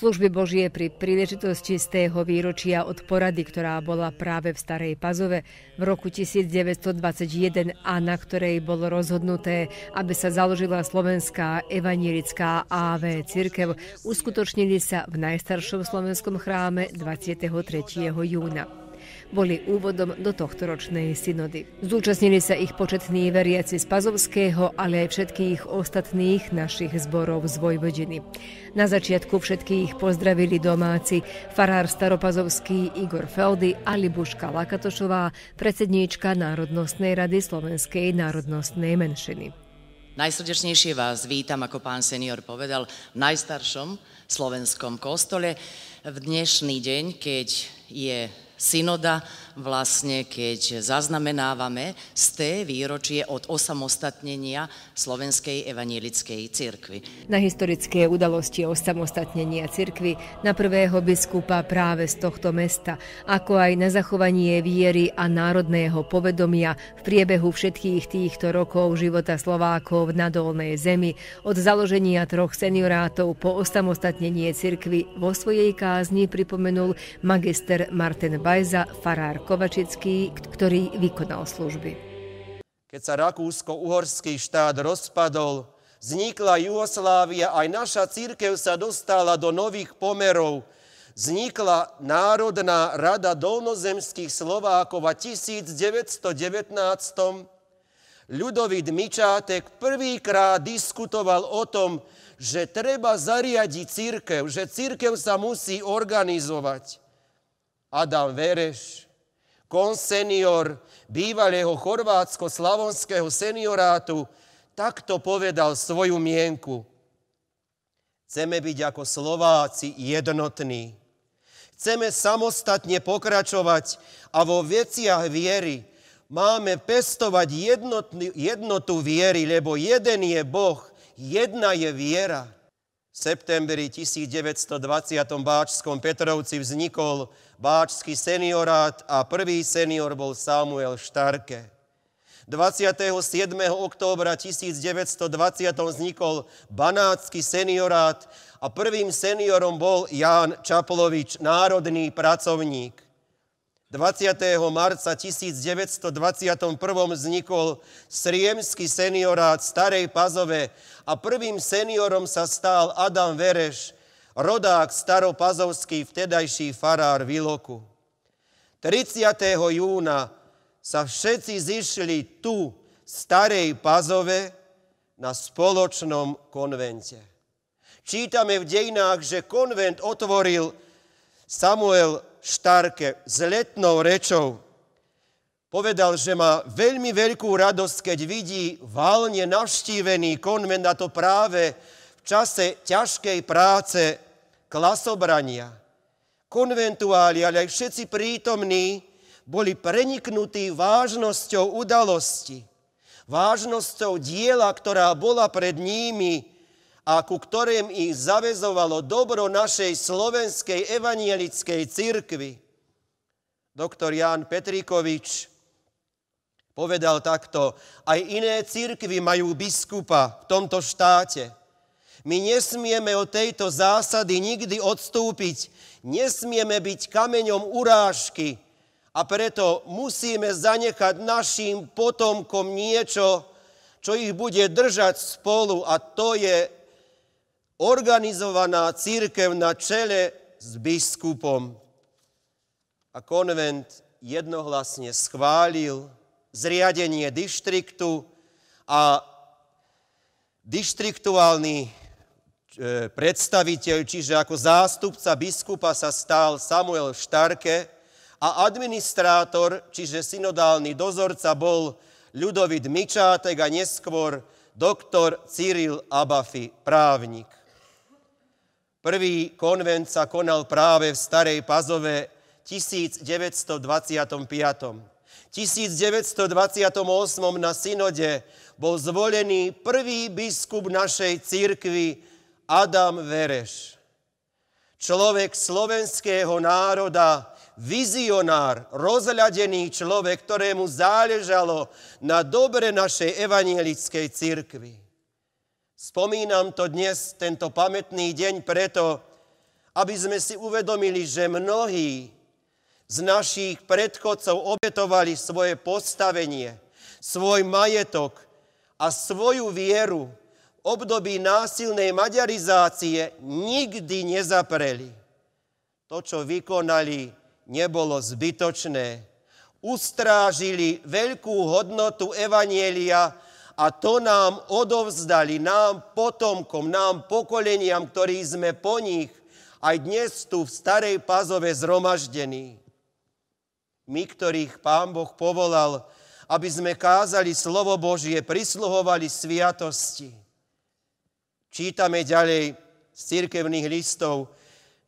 Služby Božie pri príležitosti z tého výročia od porady, ktorá bola práve v Starej Pazove v roku 1921 a na ktorej bolo rozhodnuté, aby sa založila slovenská evanielická AV cirkev, uskutočnili sa v najstaršom slovenskom chráme 23. júna boli úvodom do tohto ročnej synody. Zúčastnili sa ich početní veriaci z Pazovského, ale aj všetkých ostatných našich zborov z Vojvodiny. Na začiatku všetkých pozdravili domáci farár Staropazovský Igor Feldy a Libuška Lakatošová, predsedníčka Národnostnej rady Slovenskej národnostnej menšiny. Najsrdečnejšie vás vítam, ako pán senior povedal, v najstaršom slovenskom kostole v dnešný deň, keď je synoda, vlastne keď zaznamenávame z té výročie od osamostatnenia Slovenskej evanielickej cirkvy. Na historické udalosti osamostatnenia cirkvy, na prvého biskupa práve z tohto mesta, ako aj na zachovanie viery a národného povedomia v priebehu všetkých týchto rokov života Slovákov na dolnej zemi, od založenia troch seniorátov po osamostatnenie cirkvy vo svojej kázni pripomenul magister Martin Bajza, farár Kovačický, ktorý vykonal služby. Keď sa Rakúsko-Uhorský štát rozpadol, vznikla Jugoslávia, aj naša církev sa dostala do nových pomerov. Vznikla Národná rada dolnozemských Slovákov a 1919 Ľudovít Mičátek prvýkrát diskutoval o tom, že treba zariadiť církev, že církev sa musí organizovať. Adam Vereš, konsenior bývalého chorvátsko-slavonského seniorátu, takto povedal svoju mienku. Chceme byť ako Slováci jednotní. Chceme samostatne pokračovať a vo veciach viery máme pestovať jednotu viery, lebo jeden je Boh, jedna je viera. V septembri 1920 Báčskom Petrovci vznikol Báčský seniorát a prvý senior bol Samuel Štarke. 27. októbra 1920 vznikol Banácky seniorát a prvým seniorom bol Ján Čaplovič, národný pracovník. 20. marca 1921 vznikol Sriemský seniorát Starej Pazove a prvým seniorom sa stal Adam Vereš, rodák staropazovský, vtedajší farár Viloku. 30. júna sa všetci zišli tu, Starej Pazove, na spoločnom konvente. Čítame v dejinách, že konvent otvoril Samuel Štarke s letnou rečou. Povedal, že má veľmi veľkú radosť, keď vidí válne navštívený konvent, a to práve v čase ťažkej práce klasobrania, konventuáli, ale aj všetci prítomní boli preniknutí vážnosťou udalosti, vážnosťou diela, ktorá bola pred nimi a ku ktorým ich zavezovalo dobro našej slovenskej evanielickej cirkvi. Doktor Ján Petrikovič povedal takto, aj iné cirkvy majú biskupa v tomto štáte – my nesmieme od tejto zásady nikdy odstúpiť. Nesmieme byť kameňom urážky a preto musíme zanechať našim potomkom niečo, čo ich bude držať spolu a to je organizovaná církev na čele s biskupom. A konvent jednohlasne schválil zriadenie dištriktu a dištriktuálny E, predstaviteľ, čiže ako zástupca biskupa sa stal Samuel Štarke a administrátor, čiže synodálny dozorca bol Ľudovit Mičátek a neskôr doktor Cyril Abafi, právnik. Prvý konvent sa konal práve v Starej Pazove 1925. 1928 na synode bol zvolený prvý biskup našej církvy, Adam Vereš. Človek slovenského národa, vizionár, rozhľadený človek, ktorému záležalo na dobre našej evanielickej cirkvi. Spomínam to dnes, tento pamätný deň, preto, aby sme si uvedomili, že mnohí z našich predchodcov obetovali svoje postavenie, svoj majetok a svoju vieru v období násilnej maďarizácie nikdy nezapreli. To, čo vykonali, nebolo zbytočné. Ustrážili veľkú hodnotu Evanielia a to nám odovzdali, nám potomkom, nám pokoleniam, ktorí sme po nich aj dnes tu v Starej Pazove zhromaždení. My, ktorých Pán Boh povolal, aby sme kázali slovo Božie, prisluhovali sviatosti. Čítame ďalej z církevných listov,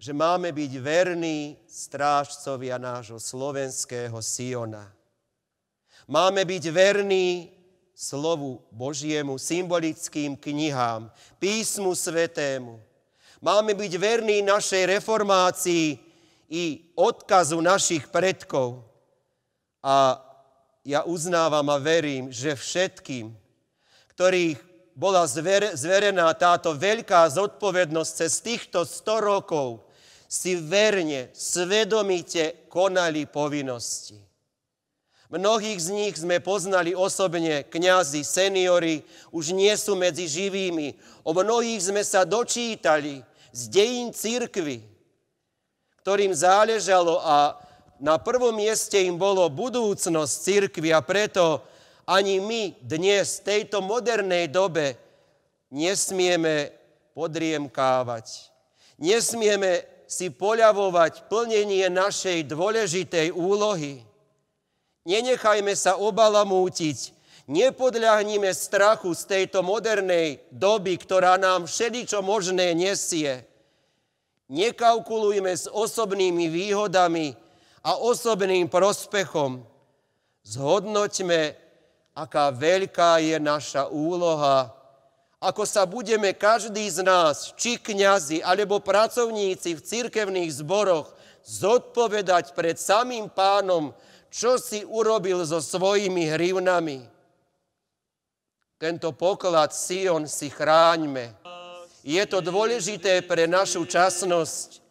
že máme byť verní strážcovia nášho slovenského Siona. Máme byť verní slovu Božiemu, symbolickým knihám, písmu svetému. Máme byť verní našej reformácii i odkazu našich predkov. A ja uznávam a verím, že všetkým, ktorých bola zverená táto veľká zodpovednosť cez týchto 100 rokov, si verne, svedomite konali povinnosti. Mnohých z nich sme poznali osobne, kňazi, seniory, už nie sú medzi živými. O mnohých sme sa dočítali z dejín církvy, ktorým záležalo a na prvom mieste im bolo budúcnosť církvy a preto ani my dnes, v tejto modernej dobe, nesmieme podriemkávať. Nesmieme si poľavovať plnenie našej dôležitej úlohy. Nenechajme sa obalamútiť, nepodľahnime strachu z tejto modernej doby, ktorá nám všeličo možné nesie. Nekalkulujme s osobnými výhodami, a osobným prospechom. Zhodnoťme, aká veľká je naša úloha, ako sa budeme každý z nás, či kňazi, alebo pracovníci v cirkevných zboroch, zodpovedať pred samým pánom, čo si urobil so svojimi hrivnami. Tento poklad Sion si chráňme. Je to dôležité pre našu časnosť,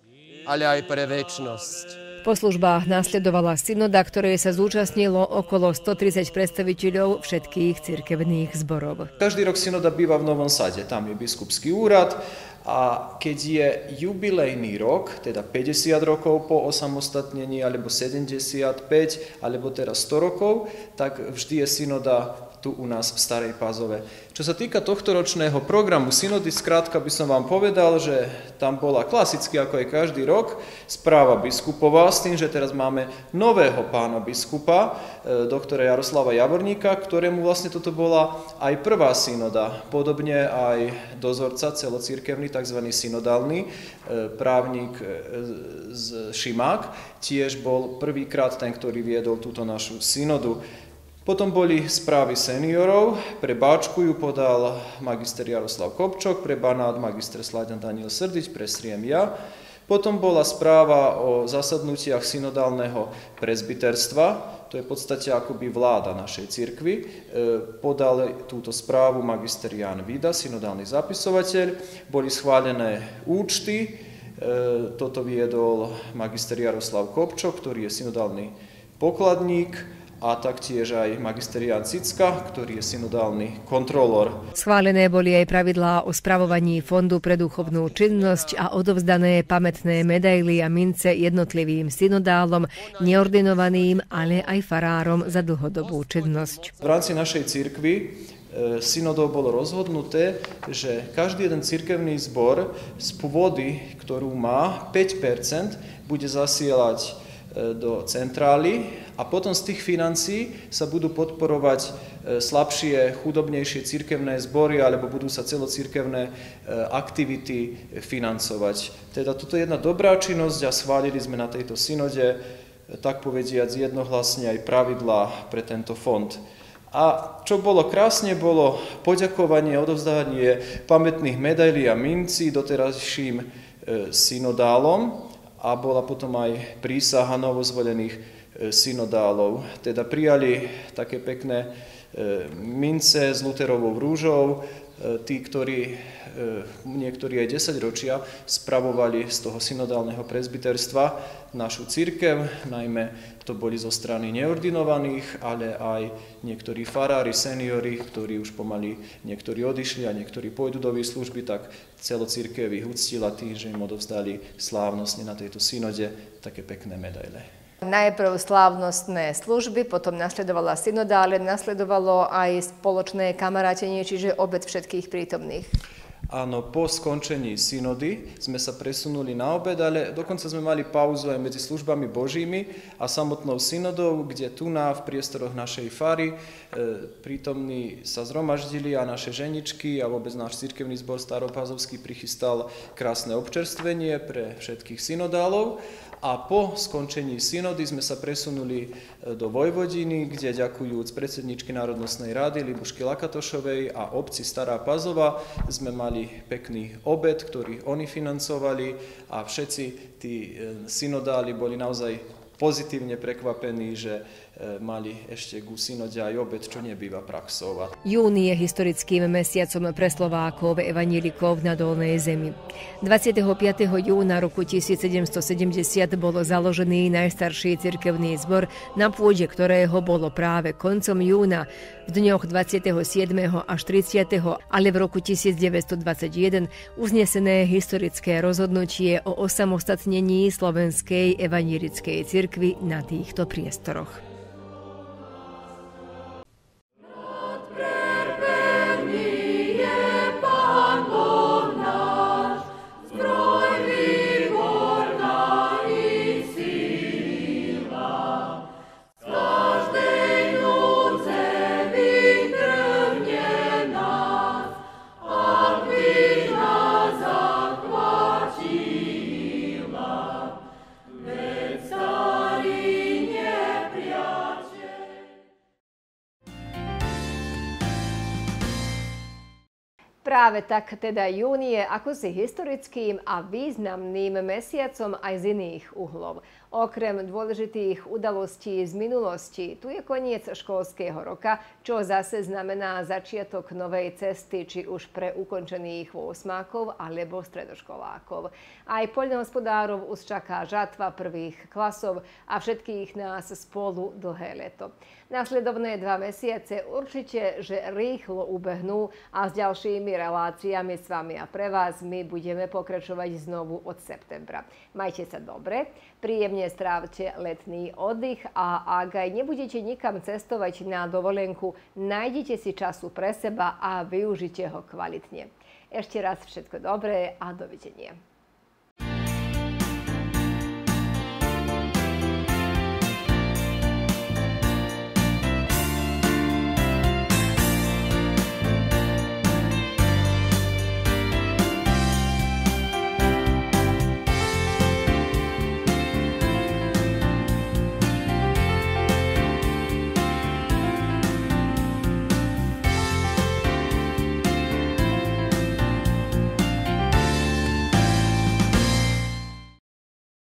ale aj pre väčnosť. Po službách následovala synoda, ktorej sa zúčastnilo okolo 130 predstaviteľov všetkých cirkevných zborov. Každý rok synoda býva v Novom Sade, tam je biskupský úrad a keď je jubilejný rok, teda 50 rokov po osamostatnení, alebo 75, alebo teraz 100 rokov, tak vždy je synoda tu u nás v Starej Pázove. Čo sa týka tohto ročného programu synody, skrátka by som vám povedal, že tam bola klasicky, ako aj každý rok, správa biskupová s tým, že teraz máme nového pána biskupa, e, doktora Jaroslava Javorníka, ktorému vlastne toto bola aj prvá synoda, podobne aj dozorca celocírkevný, tzv. synodálny, e, právnik e, z Šimák, tiež bol prvýkrát ten, ktorý viedol túto našu synodu. Potom boli správy seniorov, pre Báčku ju podal magister Jaroslav Kopčok, pre Banát magister Slaďan Daniel Srdič, pre Sriem ja. Potom bola správa o zasadnutiach synodálneho prezbiterstva, to je v podstate akoby vláda našej cirkvi. E, podal túto správu magister Jan Vida, synodálny zapisovateľ. Boli schválené účty, e, toto viedol magister Jaroslav Kopčok, ktorý je synodálny pokladník a taktiež aj magister Jan Cicka, ktorý je synodálny kontrolor. Schválené boli aj pravidlá o spravovaní Fondu pre duchovnú činnosť a odovzdané pamätné medaily a mince jednotlivým synodálom, neordinovaným, ale aj farárom za dlhodobú činnosť. V rámci našej cirkvi e, synodov bolo rozhodnuté, že každý jeden cirkevný zbor z pôvody, ktorú má, 5% bude zasielať do centrály a potom z tých financií sa budú podporovať e, slabšie, chudobnejšie cirkevné zbory alebo budú sa celocirkevné e, aktivity financovať. Teda toto je jedna dobrá činnosť a schválili sme na tejto synode, e, tak povediac jednohlasne aj pravidlá pre tento fond. A čo bolo krásne, bolo poďakovanie, odovzdávanie pamätných medailí a mincí doterajším synodálom a bola potom aj prísaha novozvolených E, synodálov. Teda prijali také pekné e, mince s Luterovou rúžou, tí, ktorí niektorí aj 10 ročia spravovali z toho synodálneho prezbiterstva našu církev, najmä to boli zo strany neordinovaných, ale aj niektorí farári, seniori, ktorí už pomaly niektorí odišli a niektorí pôjdu do výslužby, tak celo církev ich uctila tým, že im odovzdali slávnostne na tejto synode také pekné medaile. Najprv slávnostné služby, potom nasledovala synoda, ale nasledovalo aj spoločné kamarátenie, čiže obed všetkých prítomných. Áno, po skončení synody sme sa presunuli na obed, ale dokonca sme mali pauzu aj medzi službami Božími a samotnou synodou, kde tu na v priestoroch našej fary e, prítomní sa zhromaždili a naše ženičky a vôbec náš cirkevný zbor Staropázovský prichystal krásne občerstvenie pre všetkých synodálov a po skončení synody sme sa presunuli e, do Vojvodiny, kde ďakujúc predsedničky Národnostnej rady Libušky Lakatošovej a obci Stará Pazova sme mali pekný obed, ktorý oni financovali a všetci tí e, synodáli boli naozaj pozitívne prekvapení, že mali ešte ku synode aj obed, čo nebýva praxou. Jún je historickým mesiacom pre Slovákov evanílikov na Dolnej zemi. 25. júna roku 1770 bolo založený najstarší cirkevný zbor, na pôde ktorého bolo práve koncom júna v dňoch 27. až 30. ale v roku 1921 uznesené historické rozhodnutie o osamostatnení slovenskej evanílickej cirkvi na týchto priestoroch. Tak teda júni je ako si historickým a významným mesiacom aj z iných uhlov. Okrem dôležitých udalostí z minulosti, tu je koniec školského roka, čo zase znamená začiatok novej cesty, či už pre ukončených osmákov alebo stredoškolákov. Aj poľnohospodárov už čaká žatva prvých klasov a všetkých nás spolu dlhé leto. Nasledovné dva mesiace určite, že rýchlo ubehnú a s ďalšími reláciami s vami a pre vás my budeme pokračovať znovu od septembra. Majte sa dobre, príjemne strávte letný oddych a ak aj nebudete nikam cestovať na dovolenku, nájdite si času pre seba a využite ho kvalitne. Ešte raz všetko dobré a dovidenia.